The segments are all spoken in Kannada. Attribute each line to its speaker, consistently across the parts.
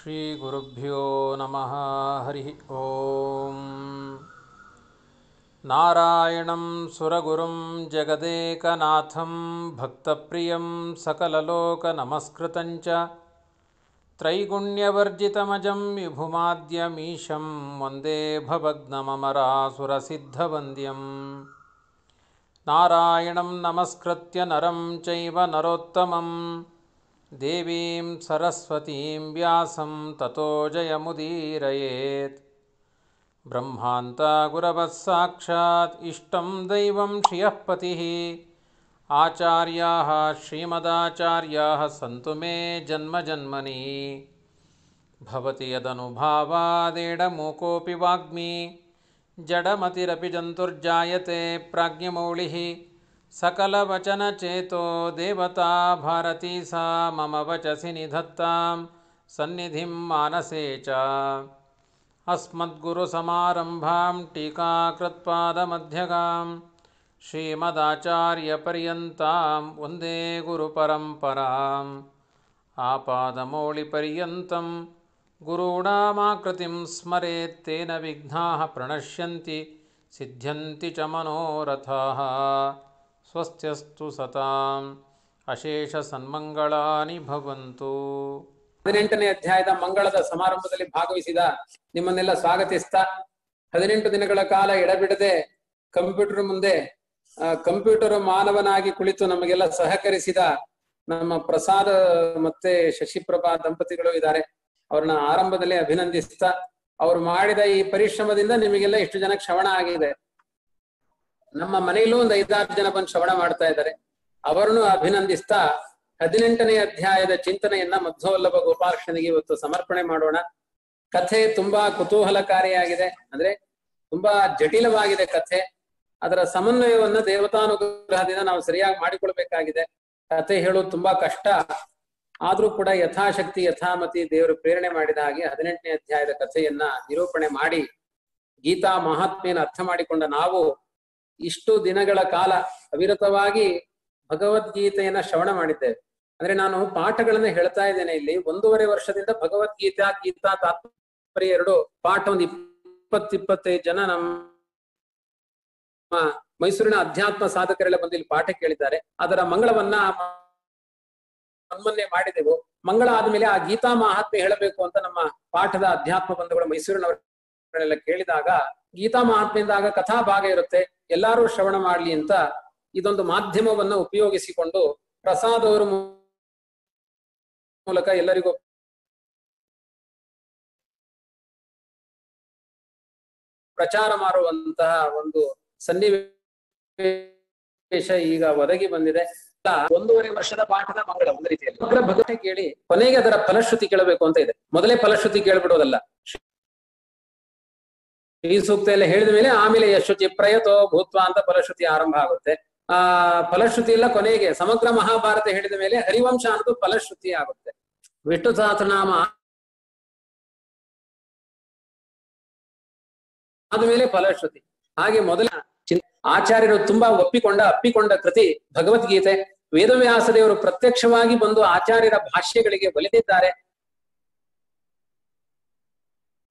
Speaker 1: श्रीगुरुभ्यो नमः हरिः ॐ नारायणं सुरगुरुं जगदेकनाथं भक्तप्रियं सकललोकनमस्कृतं च। त्रैगुण्यवर्जितमजं विभुमाद्यमीशं वन्दे भवग्नममरासुरसिद्धवन्द्यम् नारायणं नमस्कृत्य नरं चैव नरोत्तमं देवीं सरस्वतीं व्यासं ततो जयमुदीरयेत्। ब्रह्मान्ता गुरवः साक्षात् इष्टं दैवं श्रियः पतिः आचार्याः श्रीमदाचार्याः सन्तु मे जन्मजन्मनि। भवति यदनुभावादेडमूकोऽपि वाग्मी। जडमतिरपि जन्तुर्जायते प्राज्ञमौलिः सकलवचनचेतो देवता भारती सा मम वचसि निधत्तां सन्निधिं मानसे च। अस्मद्गुरुसमारम्भां टीकाकृत्पादमध्यगां श्रीमदाचार्यपर्यन्तां वन्दे गुरुपरम्पराम् आपादमौलिपर्यन्तं गुरूणामाकृतिं स्मरेत्तेन विघ्नाः प्रणश्यन्ति सिद्ध्यन्ति च मनोरथाः ಸ್ವಸ್ತ್ಯಸ್ತು ಸತಾಂ ಅಶೇಷ ಸನ್ಮಂಗಳಾನಿ ಭವಂತು.
Speaker 2: ಹದಿನೆಂಟನೇ ಅಧ್ಯಾಯದ ಮಂಗಳದ ಸಮಾರಂಭದಲ್ಲಿ ಭಾಗವಹಿಸಿದ ನಿಮ್ಮನ್ನೆಲ್ಲ ಸ್ವಾಗತಿಸ್ತಾ ಹದಿನೆಂಟು ದಿನಗಳ ಕಾಲ ಎಡಬಿಡದೆ ಕಂಪ್ಯೂಟರ್ ಮುಂದೆ ಕಂಪ್ಯೂಟರ್ ಮಾನವನಾಗಿ ಕುಳಿತು ನಮಗೆಲ್ಲ ಸಹಕರಿಸಿದ ನಮ್ಮ ಪ್ರಸಾದ ಮತ್ತೆ ಶಶಿಪ್ರಭಾ ದಂಪತಿಗಳು ಇದ್ದಾರೆ. ಅವ್ರನ್ನ ಆರಂಭದಲ್ಲಿ ಅಭಿನಂದಿಸ್ತಾ, ಅವ್ರು ಮಾಡಿದ ಈ ಪರಿಶ್ರಮದಿಂದ ನಿಮಗೆಲ್ಲ ಇಷ್ಟು ಜನ ಶ್ರವಣ ಆಗಿದೆ. ನಮ್ಮ ಮನೆಯಲ್ಲೂ ಒಂದು ಐದಾರು ಜನ ಬಂದು ಶ್ರವಣ ಮಾಡ್ತಾ ಇದ್ದಾರೆ. ಅವರನ್ನು ಅಭಿನಂದಿಸ್ತಾ ಹದಿನೆಂಟನೇ ಅಧ್ಯಾಯದ ಚಿಂತನೆಯನ್ನ ಮಧ್ವವಲ್ಲಭ ಗೋಪಾಲಕೃಷ್ಣನಿಗೆ ಇವತ್ತು ಸಮರ್ಪಣೆ ಮಾಡೋಣ. ಕಥೆ ತುಂಬಾ ಕುತೂಹಲಕಾರಿಯಾಗಿದೆ. ಅಂದ್ರೆ ತುಂಬಾ ಜಟಿಲವಾಗಿದೆ ಕಥೆ. ಅದರ ಸಮನ್ವಯವನ್ನ ದೇವತಾನುಗ್ರಹದಿಂದ ನಾವು ಸರಿಯಾಗಿ ಮಾಡಿಕೊಳ್ಬೇಕಾಗಿದೆ. ಕಥೆ ಹೇಳೋದು ತುಂಬಾ ಕಷ್ಟ. ಆದ್ರೂ ಕೂಡ ಯಥಾಶಕ್ತಿ, ಯಥಾಮತಿ ದೇವರು ಪ್ರೇರಣೆ ಮಾಡಿದ ಹಾಗೆ ಹದಿನೆಂಟನೇ ಅಧ್ಯಾಯದ ಕಥೆಯನ್ನ ನಿರೂಪಣೆ ಮಾಡಿ ಗೀತಾ ಮಹಾತ್ಮೆಯನ್ನು ಅರ್ಥ ಮಾಡಿಕೊಂಡ ನಾವು ಇಷ್ಟು ದಿನಗಳ ಕಾಲ ಅವಿರತವಾಗಿ ಭಗವದ್ಗೀತೆಯನ್ನ ಶ್ರವಣ ಮಾಡಿದ್ದೇವೆ. ಅಂದ್ರೆ ನಾನು ಪಾಠಗಳನ್ನ ಹೇಳ್ತಾ ಇದ್ದೇನೆ ಇಲ್ಲಿ. ಒಂದೂವರೆ ವರ್ಷದಿಂದ ಭಗವದ್ಗೀತಾ, ಗೀತಾ, ತಾತ್ಪರ್ಯ ಎರಡು ಪಾಠ ಒಂದು ಇಪ್ಪತ್ತಿಪ್ಪತ್ತೈದು ಜನ ನಮ್ಮ ಮೈಸೂರಿನ ಅಧ್ಯಾತ್ಮ ಸಾಧಕರೆಲ್ಲ ಬಂದು ಇಲ್ಲಿ ಪಾಠ ಕೇಳಿದ್ದಾರೆ. ಅದರ ಮಂಗಳವನ್ನ ನಮ್ಮನ್ನೇ ಮಾಡಿದೆವು. ಮಂಗಳ ಆದ್ಮೇಲೆ ಆ ಗೀತಾ ಮಹಾತ್ಮೆ ಹೇಳಬೇಕು ಅಂತ ನಮ್ಮ ಪಾಠದ ಅಧ್ಯಾತ್ಮ ಬಂಧುಗಳು ಮೈಸೂರಿನವರೆಲ್ಲ ಕೇಳಿದಾಗ ಗೀತಾ ಮಹಾತ್ಮೆಯಿಂದಾಗ ಕಥಾ ಭಾಗ ಇರುತ್ತೆ, ಎಲ್ಲಾರು ಶ್ರವಣ ಮಾಡ್ಲಿ ಅಂತ ಇದೊಂದು ಮಾಧ್ಯಮವನ್ನ ಉಪಯೋಗಿಸಿಕೊಂಡು ಪ್ರಸಾದ್ ಅವರ ಮೂಲಕ ಎಲ್ಲರಿಗೂ ಪ್ರಚಾರ ಮಾಡುವಂತಹ ಒಂದು ಸನ್ನಿವೇಶ ಈಗ ಒದಗಿ ಬಂದಿದೆ. ಒಂದೂವರೆ ವರ್ಷದ ಪಾಠದ ಮಂಗಳ ಒಂದು ರೀತಿಯಲ್ಲಿ. ಭಗವತೆ ಕೇಳಿ ಕೊನೆಗೆ ಅದರ ಫಲಶ್ರುತಿ ಕೇಳಬೇಕು ಅಂತ ಇದೆ. ಮೊದಲೇ ಫಲಶ್ರುತಿ ಕೇಳ್ಬಿಡೋದಲ್ಲ. ಈ ಸೂಕ್ತ ಎಲ್ಲ ಹೇಳಿದ ಮೇಲೆ ಆಮೇಲೆ ಯಶುಚಿ ಪ್ರಯತೋ ಭೂತ್ವ ಅಂತ ಫಲಶ್ರುತಿ ಆರಂಭ ಆಗುತ್ತೆ. ಆ, ಫಲಶ್ರುತಿ ಎಲ್ಲ ಕೊನೆಗೆ ಸಮಗ್ರ ಮಹಾಭಾರತ ಹೇಳಿದ ಮೇಲೆ ಹರಿವಂಶ ಅನ್ನೋದು ಫಲಶ್ರುತಿ ಆಗುತ್ತೆ. ವಿಷ್ಣು ಸಹಸ್ರನಾಮ ಆದ್ಮೇಲೆ ಫಲಶ್ರುತಿ. ಹಾಗೆ ಮೊದಲ ಆಚಾರ್ಯರು ತುಂಬಾ ಒಪ್ಪಿಕೊಂಡ, ಅಪ್ಪಿಕೊಂಡ ಕೃತಿ ಭಗವದ್ಗೀತೆ. ವೇದವ್ಯಾಸ ದೇವರು ಪ್ರತ್ಯಕ್ಷವಾಗಿ ಬಂದು ಆಚಾರ್ಯರ ಭಾಷ್ಯಗಳಿಗೆ ಒಲಿದಿದ್ದಾರೆ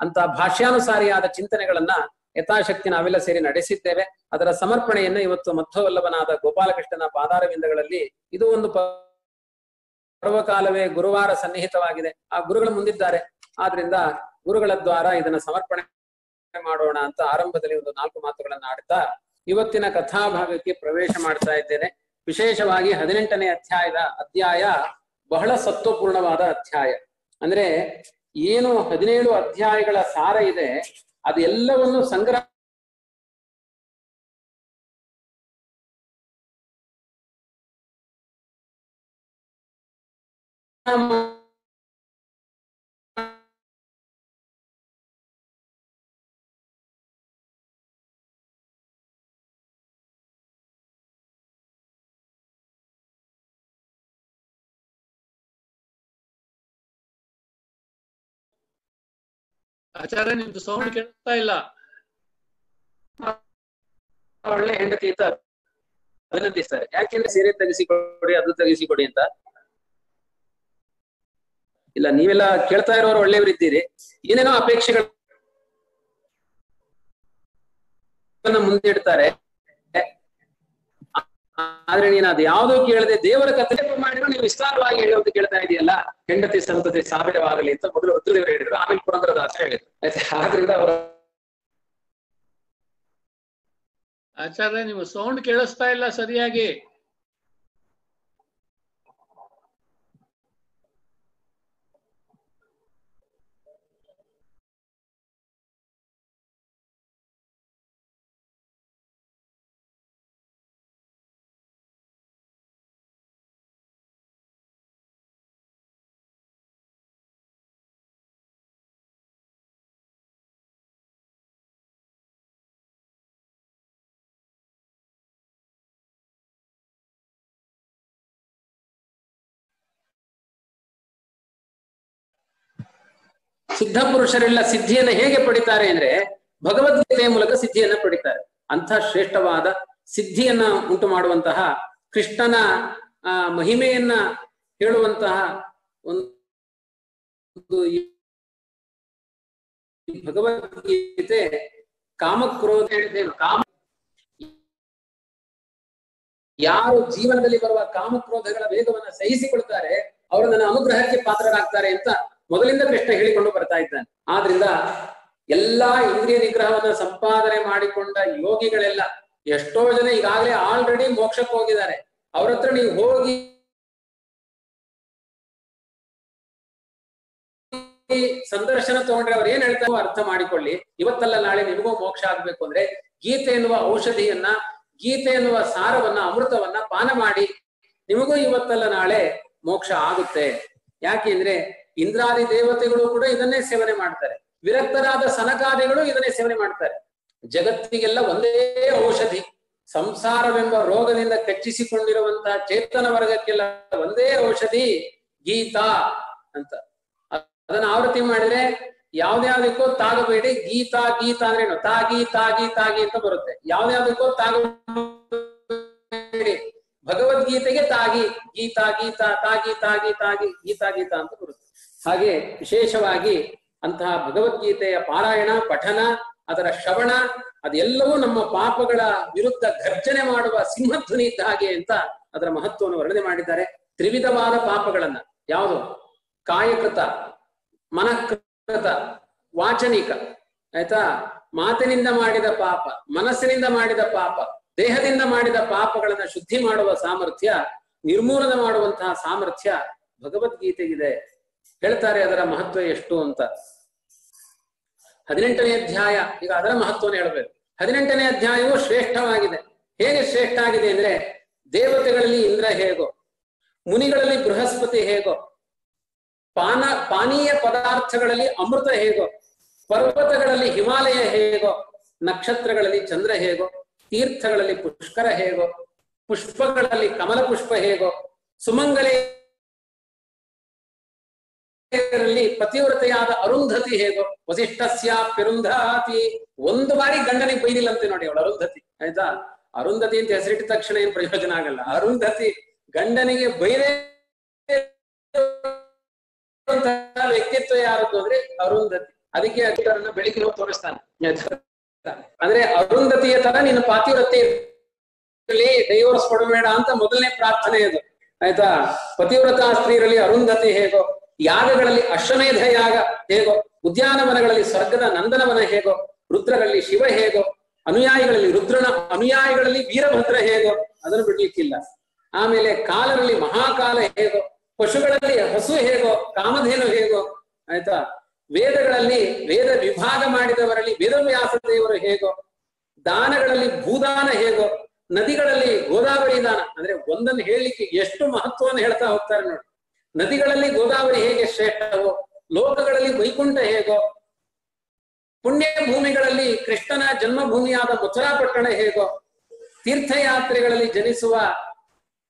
Speaker 2: ಅಂತ ಭಾಷ್ಯಾನುಸಾರಿಯಾದ ಚಿಂತನೆಗಳನ್ನ ಯಥಾಶಕ್ತಿ ನಾವೆಲ್ಲ ಸೇರಿ ನಡೆಸಿದ್ದೇವೆ. ಅದರ ಸಮರ್ಪಣೆಯನ್ನು ಇವತ್ತು ಮಧ್ವವಲ್ಲಭನಾದ ಗೋಪಾಲಕೃಷ್ಣನ ಪಾದಾರವಿಂದಗಳಲ್ಲಿ ಇದು ಒಂದು ಪರ್ವಕಾಲವೇ ಗುರುವಾರ ಸನ್ನಿಹಿತವಾಗಿದೆ. ಆ ಗುರುಗಳು ಮುಂದಿದ್ದಾರೆ. ಆದ್ರಿಂದ ಗುರುಗಳ ದ್ವಾರ ಇದನ್ನ ಸಮರ್ಪಣೆ ಮಾಡೋಣ ಅಂತ ಆರಂಭದಲ್ಲಿ ಒಂದು ನಾಲ್ಕು ಮಾತುಗಳನ್ನು ಆಡ್ತಾ ಇವತ್ತಿನ ಕಥಾಭಾಗಕ್ಕೆ ಪ್ರವೇಶ ಮಾಡ್ತಾ ಇದ್ದೇನೆ. ವಿಶೇಷವಾಗಿ ಹದಿನೆಂಟನೇ ಅಧ್ಯಾಯದ ಅಧ್ಯಾಯ ಬಹಳ ಸತ್ವಪೂರ್ಣವಾದ ಅಧ್ಯಾಯ. ಅಂದ್ರೆ ಏನು ಹದಿನೇಳು ಅಧ್ಯಾಯಗಳ ಸಾರ ಇದೆ ಅದೆಲ್ಲವನ್ನು ಸಂಗ್ರಹ
Speaker 3: ಆಚಾರ್ಯ, ನಿಮ್ದು ಸೌಂಡ್ ಕೇಳ್ತಾ ಇಲ್ಲ.
Speaker 2: ಒಳ್ಳೆ ಹೆಂಡತಿ ಅಂತ ಅಭಿನಂದಿಸ್ತಾರೆ ಯಾಕೆಂದ್ರೆ ಸೀರೆ ತೆಗೆಸಿಕೊಡಿ, ಅದು ತೆಗೆಸಿಕೊಡಿ ಅಂತ. ಇಲ್ಲ, ನೀವೆಲ್ಲ ಕೇಳ್ತಾ ಇರೋರು ಒಳ್ಳೆಯವರಿದ್ದೀರಿ ಏನೇನೋ ಅಪೇಕ್ಷೆಗಳನ್ನ ಮುಂದಿಡ್ತಾರೆ. ಆದ್ರೆ ನೀನು ಅದು ಯಾವ್ದು ಕೇಳದೆ ದೇವರ ಕಥೆ ಮಾಡಿದ್ರು ನೀವು ವಿಸ್ತಾರವಾಗಿ ಹೇಳೋದು ಕೇಳ್ತಾ ಇದೆಯಲ್ಲ? ಹೆಂಡತಿ ಸಂತತಿ ಸಾವಿರವಾಗಲಿ ಅಂತ ಮೊದಲು ರುದ್ರದೇವರು ಹೇಳಿದ್ರು. ಆಮೇಲೆ ಪುರಂದರದಾಸ ಹೇಳಿದ್ರು. ಆದ್ರಿಂದ ಅವರ
Speaker 3: ಆಚಾರ್ಯ ನಿಮ್ಮ ಸೌಂಡ್ ಕೇಳಿಸ್ತಾ ಇಲ್ಲ ಸರಿಯಾಗಿ.
Speaker 2: ಸಿದ್ಧ ಪುರುಷರೆಲ್ಲ ಸಿದ್ಧಿಯನ್ನ ಹೇಗೆ ಪಡಿತಾರೆ ಅಂದ್ರೆ ಭಗವದ್ಗೀತೆಯ ಮೂಲಕ ಸಿದ್ಧಿಯನ್ನ ಪಡಿತಾರೆ. ಅಂಥ ಶ್ರೇಷ್ಠವಾದ ಸಿದ್ಧಿಯನ್ನ ಉಂಟು ಮಾಡುವಂತಹ ಕೃಷ್ಣನ, ಆ, ಮಹಿಮೆಯನ್ನ ಹೇಳುವಂತಹ ಒಂದು ಭಗವದ್ಗೀತೆ ಕಾಮಕ್ರೋಧ ಕಾಮ ಯಾರು ಜೀವನದಲ್ಲಿ ಬರುವ ಕಾಮಕ್ರೋಧಗಳ ವೇಗವನ್ನ ಸಹಿಸಿಕೊಳ್ತಾರೆ, ಅವರು ನನ್ನ ಅನುಗ್ರಹಕ್ಕೆ ಪಾತ್ರರಾಗ್ತಾರೆ ಅಂತ ಮೊದಲಿಂದ ಕೃಷ್ಣ ಹೇಳಿಕೊಂಡು ಬರ್ತಾ ಇದ್ದಾನೆ. ಆದ್ರಿಂದ ಎಲ್ಲಾ ಇಂದ್ರಿಯ ನಿಗ್ರಹವನ್ನ ಸಂಪಾದನೆ ಮಾಡಿಕೊಂಡ ಯೋಗಿಗಳೆಲ್ಲ ಎಷ್ಟೋ ಜನ ಈಗಾಗಲೇ ಆಲ್ರೆಡಿ ಮೋಕ್ಷಕ್ಕೆ ಹೋಗಿದ್ದಾರೆ. ಅವ್ರ ಹತ್ರ ನೀವು ಹೋಗಿ ಸಂದರ್ಶನ ತಗೊಂಡ್ರೆ ಅವ್ರು ಏನ್ ಹೇಳ್ತಾರೋ ಅರ್ಥ ಮಾಡಿಕೊಳ್ಳಿ. ಇವತ್ತಲ್ಲ ನಾಳೆ ನಿಮಗೂ ಮೋಕ್ಷ ಆಗ್ಬೇಕು ಅಂದ್ರೆ ಗೀತೆ ಎನ್ನುವ ಔಷಧಿಯನ್ನ, ಗೀತೆ ಎನ್ನುವ ಸಾರವನ್ನ, ಅಮೃತವನ್ನ ಪಾನ ಮಾಡಿ ನಿಮಗೂ ಇವತ್ತಲ್ಲ ನಾಳೆ ಮೋಕ್ಷ ಆಗುತ್ತೆ. ಯಾಕೆಂದ್ರೆ ಇಂದ್ರಾದಿ ದೇವತೆಗಳು ಕೂಡ ಇದನ್ನೇ ಸೇವನೆ ಮಾಡ್ತಾರೆ. ವಿರಕ್ತರಾದ ಸನಕಾದಿಗಳು ಇದನ್ನೇ ಸೇವನೆ ಮಾಡ್ತಾರೆ. ಜಗತ್ತಿಗೆಲ್ಲ ಒಂದೇ ಔಷಧಿ. ಸಂಸಾರವೆಂಬ ರೋಗದಿಂದ ಕಚ್ಚಿಸಿಕೊಂಡಿರುವಂತಹ ಚೇತನ ವರ್ಗಕ್ಕೆಲ್ಲ ಒಂದೇ ಔಷಧಿ, ಗೀತಾ ಅಂತ. ಅದನ್ನ ಆವೃತ್ತಿ ಮಾಡಿದ್ರೆ ಯಾವ್ದ್ಯಾವ್ದಕ್ಕೂ ತಾಗಬೇಡಿ, ಗೀತಾ ಗೀತಾ ಅಂದ್ರೇನು ತಾಗಿ ತಾಗಿ ತಾಗಿ ಅಂತ ಬರುತ್ತೆ. ಯಾವ್ದ್ಯಾವ್ದಕ್ಕೂ ತಾಗಬೇಡಿ. ಭಗವದ್ಗೀತೆಗೆ ತಾಗಿ, ಗೀತಾ ಗೀತಾ, ತಾಗಿ ತಾಗಿ ತಾಗಿ, ಗೀತಾ ಗೀತಾ ಅಂತ ಬರುತ್ತೆ. ಹಾಗೆ ವಿಶೇಷವಾಗಿ ಅಂತಹ ಭಗವದ್ಗೀತೆಯ ಪಾರಾಯಣ, ಪಠನ, ಅದರ ಶ್ರವಣ, ಅದೆಲ್ಲವೂ ನಮ್ಮ ಪಾಪಗಳ ವಿರುದ್ಧ ಗರ್ಜನೆ ಮಾಡುವ ಸಿಂಹಧ್ವನಿ ಇದ್ದ ಹಾಗೆ ಅಂತ ಅದರ ಮಹತ್ವವನ್ನು ವರ್ಣನೆ ಮಾಡಿದ್ದಾರೆ. ತ್ರಿವಿಧವಾದ ಪಾಪಗಳನ್ನ. ಯಾವುದು? ಕಾಯಕೃತ, ಮನಕೃತ, ವಾಚನಿಕ. ಆಯ್ತಾ? ಮಾತಿನಿಂದ ಮಾಡಿದ ಪಾಪ, ಮನಸ್ಸಿನಿಂದ ಮಾಡಿದ ಪಾಪ, ದೇಹದಿಂದ ಮಾಡಿದ ಪಾಪಗಳನ್ನ ಶುದ್ಧಿ ಮಾಡುವ ಸಾಮರ್ಥ್ಯ, ನಿರ್ಮೂಲನ ಮಾಡುವಂತಹ ಸಾಮರ್ಥ್ಯ ಭಗವದ್ಗೀತೆಗಿದೆ. ಹೇಳ್ತಾರೆ ಅದರ ಮಹತ್ವ ಎಷ್ಟು ಅಂತ. ಹದಿನೆಂಟನೇ ಅಧ್ಯಾಯ, ಈಗ ಅದರ ಮಹತ್ವವನ್ನು ಹೇಳಬೇಕು. ಹದಿನೆಂಟನೇ ಅಧ್ಯಾಯವು ಶ್ರೇಷ್ಠವಾಗಿದೆ. ಹೇಗೆ ಶ್ರೇಷ್ಠ ಆಗಿದೆ ಅಂದ್ರೆ, ದೇವತೆಗಳಲ್ಲಿ ಇಂದ್ರ ಹೇಗೋ, ಮುನಿಗಳಲ್ಲಿ ಬೃಹಸ್ಪತಿ ಹೇಗೋ, ಪಾನ, ಪಾನೀಯ ಪದಾರ್ಥಗಳಲ್ಲಿ ಅಮೃತ ಹೇಗೋ, ಪರ್ವತಗಳಲ್ಲಿ ಹಿಮಾಲಯ ಹೇಗೋ, ನಕ್ಷತ್ರಗಳಲ್ಲಿ ಚಂದ್ರ ಹೇಗೋ, ತೀರ್ಥಗಳಲ್ಲಿ ಪುಷ್ಕರ ಹೇಗೋ, ಪುಷ್ಪಗಳಲ್ಲಿ ಕಮಲ ಪುಷ್ಪ ಹೇಗೋ, ಸುಮಂಗಲಿ ರಲ್ಲಿ ಪತಿವ್ರತೆಯಾದ ಅರುಂಧತಿ ಹೇಗೋ? ವಸಿಷ್ಠಸ್ಯ ಪಿರುಂಧಾತಿ. ಒಂದು ಬಾರಿ ಗಂಡನಿಗೆ ಬೈದಿಲ್ಲಂತೆ ನೋಡಿ ಅವಳು, ಅರುಂಧತಿ. ಆಯ್ತಾ? ಅರುಂಧತಿ ಅಂತ ಹೆಸರಿಟ್ಟ ತಕ್ಷಣ ಏನ್ ಪ್ರಯೋಜನ ಆಗಲ್ಲ. ಅರುಂಧತಿ ಗಂಡನಿಗೆ ಬೈದೇ ವ್ಯಕ್ತಿತ್ವ ಯಾರದ್ದು ಅಂದ್ರೆ ಅರುಂಧತಿ. ಅದಕ್ಕೆ ಅಧಿಕಾರನ್ನ ಬೆಳಿಗ್ಗೆ ಹೋಗಿ ತೋರಿಸ್ತಾನೆ. ಅಂದ್ರೆ ಅರುಂಧತಿಯ ತರ ನಿನ್ನ ಪಾತಿವ್ರತೆ ಡೈವೋರ್ಸ್ ಕೊಡಬೇಡ ಅಂತ ಮೊದಲನೇ ಪ್ರಾರ್ಥನೆ ಅದು. ಆಯ್ತಾ? ಪತಿವ್ರತ ಸ್ತ್ರೀರಲ್ಲಿ ಅರುಂಧತಿ ಹೇಗೋ? ಯಾಗಗಳಲ್ಲಿ ಅಶ್ವಮೇಧ ಯಾಗ ಹೇಗೋ, ಉದ್ಯಾನವನಗಳಲ್ಲಿ ಸ್ವರ್ಗದ ನಂದನವನ ಹೇಗೋ ರುದ್ರಗಳಲ್ಲಿ ಶಿವ ಹೇಗೋ, ಅನುಯಾಯಿಗಳಲ್ಲಿ ರುದ್ರನ ಅನುಯಾಯಿಗಳಲ್ಲಿ ವೀರಭದ್ರ ಹೇಗೋ, ಅದನ್ನು ಬಿಡ್ಲಿಕ್ಕಿಲ್ಲ. ಆಮೇಲೆ ಕಾಲರಲ್ಲಿ ಮಹಾಕಾಲ ಹೇಗೋ, ಪಶುಗಳಲ್ಲಿ ಹಸು ಹೇಗೋ, ಕಾಮಧೇನು ಹೇಗೋ, ಆಯ್ತಾ? ವೇದಗಳಲ್ಲಿ ವೇದ ವಿಭಾಗ ಮಾಡಿದವರಲ್ಲಿ ವೇದವ್ಯಾಸ ದೇವರು ಹೇಗೋ, ದಾನಗಳಲ್ಲಿ ಭೂದಾನ ಹೇಗೋ, ನದಿಗಳಲ್ಲಿ ಗೋದಾವರಿ ದಾನ, ಅಂದ್ರೆ ಒಂದನ್ನು ಹೇಳಲಿಕ್ಕೆ ಎಷ್ಟು ಮಹತ್ವವನ್ನು ಹೇಳ್ತಾ ಹೋಗ್ತಾರೆ ನೋಡಿ. ನದಿಗಳಲ್ಲಿ ಗೋದಾವರಿ ಹೇಗೆ ಶ್ರೇಷ್ಠವೋ, ಲೋಕಗಳಲ್ಲಿ ವೈಕುಂಠ ಹೇಗೋ ಪುಣ್ಯ ಭೂಮಿಗಳಲ್ಲಿ ಕೃಷ್ಣನ ಜನ್ಮಭೂಮಿಯಾದ ಮಥುರಾ ಪಟ್ಟಣ ಹೇಗೋ, ತೀರ್ಥಯಾತ್ರೆಗಳಲ್ಲಿ ಜನಿಸುವ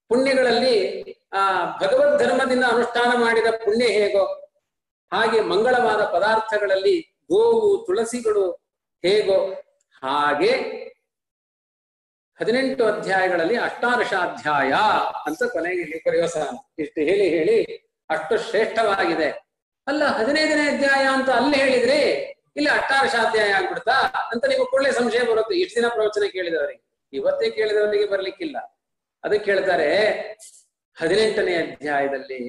Speaker 2: ಪುಣ್ಯಗಳಲ್ಲಿ, ಆ, ಭಗವದ್ ಧರ್ಮದಿಂದ ಅನುಷ್ಠಾನ ಮಾಡಿದ ಪುಣ್ಯ ಹೇಗೋ, ಹಾಗೆ ಮಂಗಳವಾದ ಪದಾರ್ಥಗಳಲ್ಲಿ ಗೋವು, ತುಳಸಿಗಳು ಹೇಗೋ, ಹಾಗೆ ಹದಿನೆಂಟು ಅಧ್ಯಾಯಗಳಲ್ಲಿ ಅಷ್ಟಾದಶ ಅಧ್ಯಾಯ ಅಂತ ಕೊನೆಗೆ ಸಾಲ ಇಷ್ಟು ಹೇಳಿ ಹೇಳಿ ಅಷ್ಟು ಶ್ರೇಷ್ಠವಾಗಿದೆ. ಅಲ್ಲ, ಹದಿನೈದನೇ ಅಧ್ಯಾಯ ಅಂತ ಅಲ್ಲಿ ಹೇಳಿದ್ರಿ, ಇಲ್ಲಿ, ಅಷ್ಟಾದಶಾಧ್ಯಾಯ ಆಗ್ಬಿಡ್ತಾ ಅಂತ ನಿಮಗೆ ಕೂಡಲೇ ಸಂಶಯ ಬರುತ್ತೆ. ಇಷ್ಟು ದಿನ ಪ್ರವಚನ ಕೇಳಿದವರಿಗೆ. ಇವತ್ತೇ ಕೇಳಿದವರಿಗೆ ಬರ್ಲಿಕ್ಕಿಲ್ಲ. ಅದಕ್ಕೆ ಹೇಳ್ತಾರೆ, ಹದಿನೆಂಟನೇ ಅಧ್ಯಾಯದಲ್ಲಿ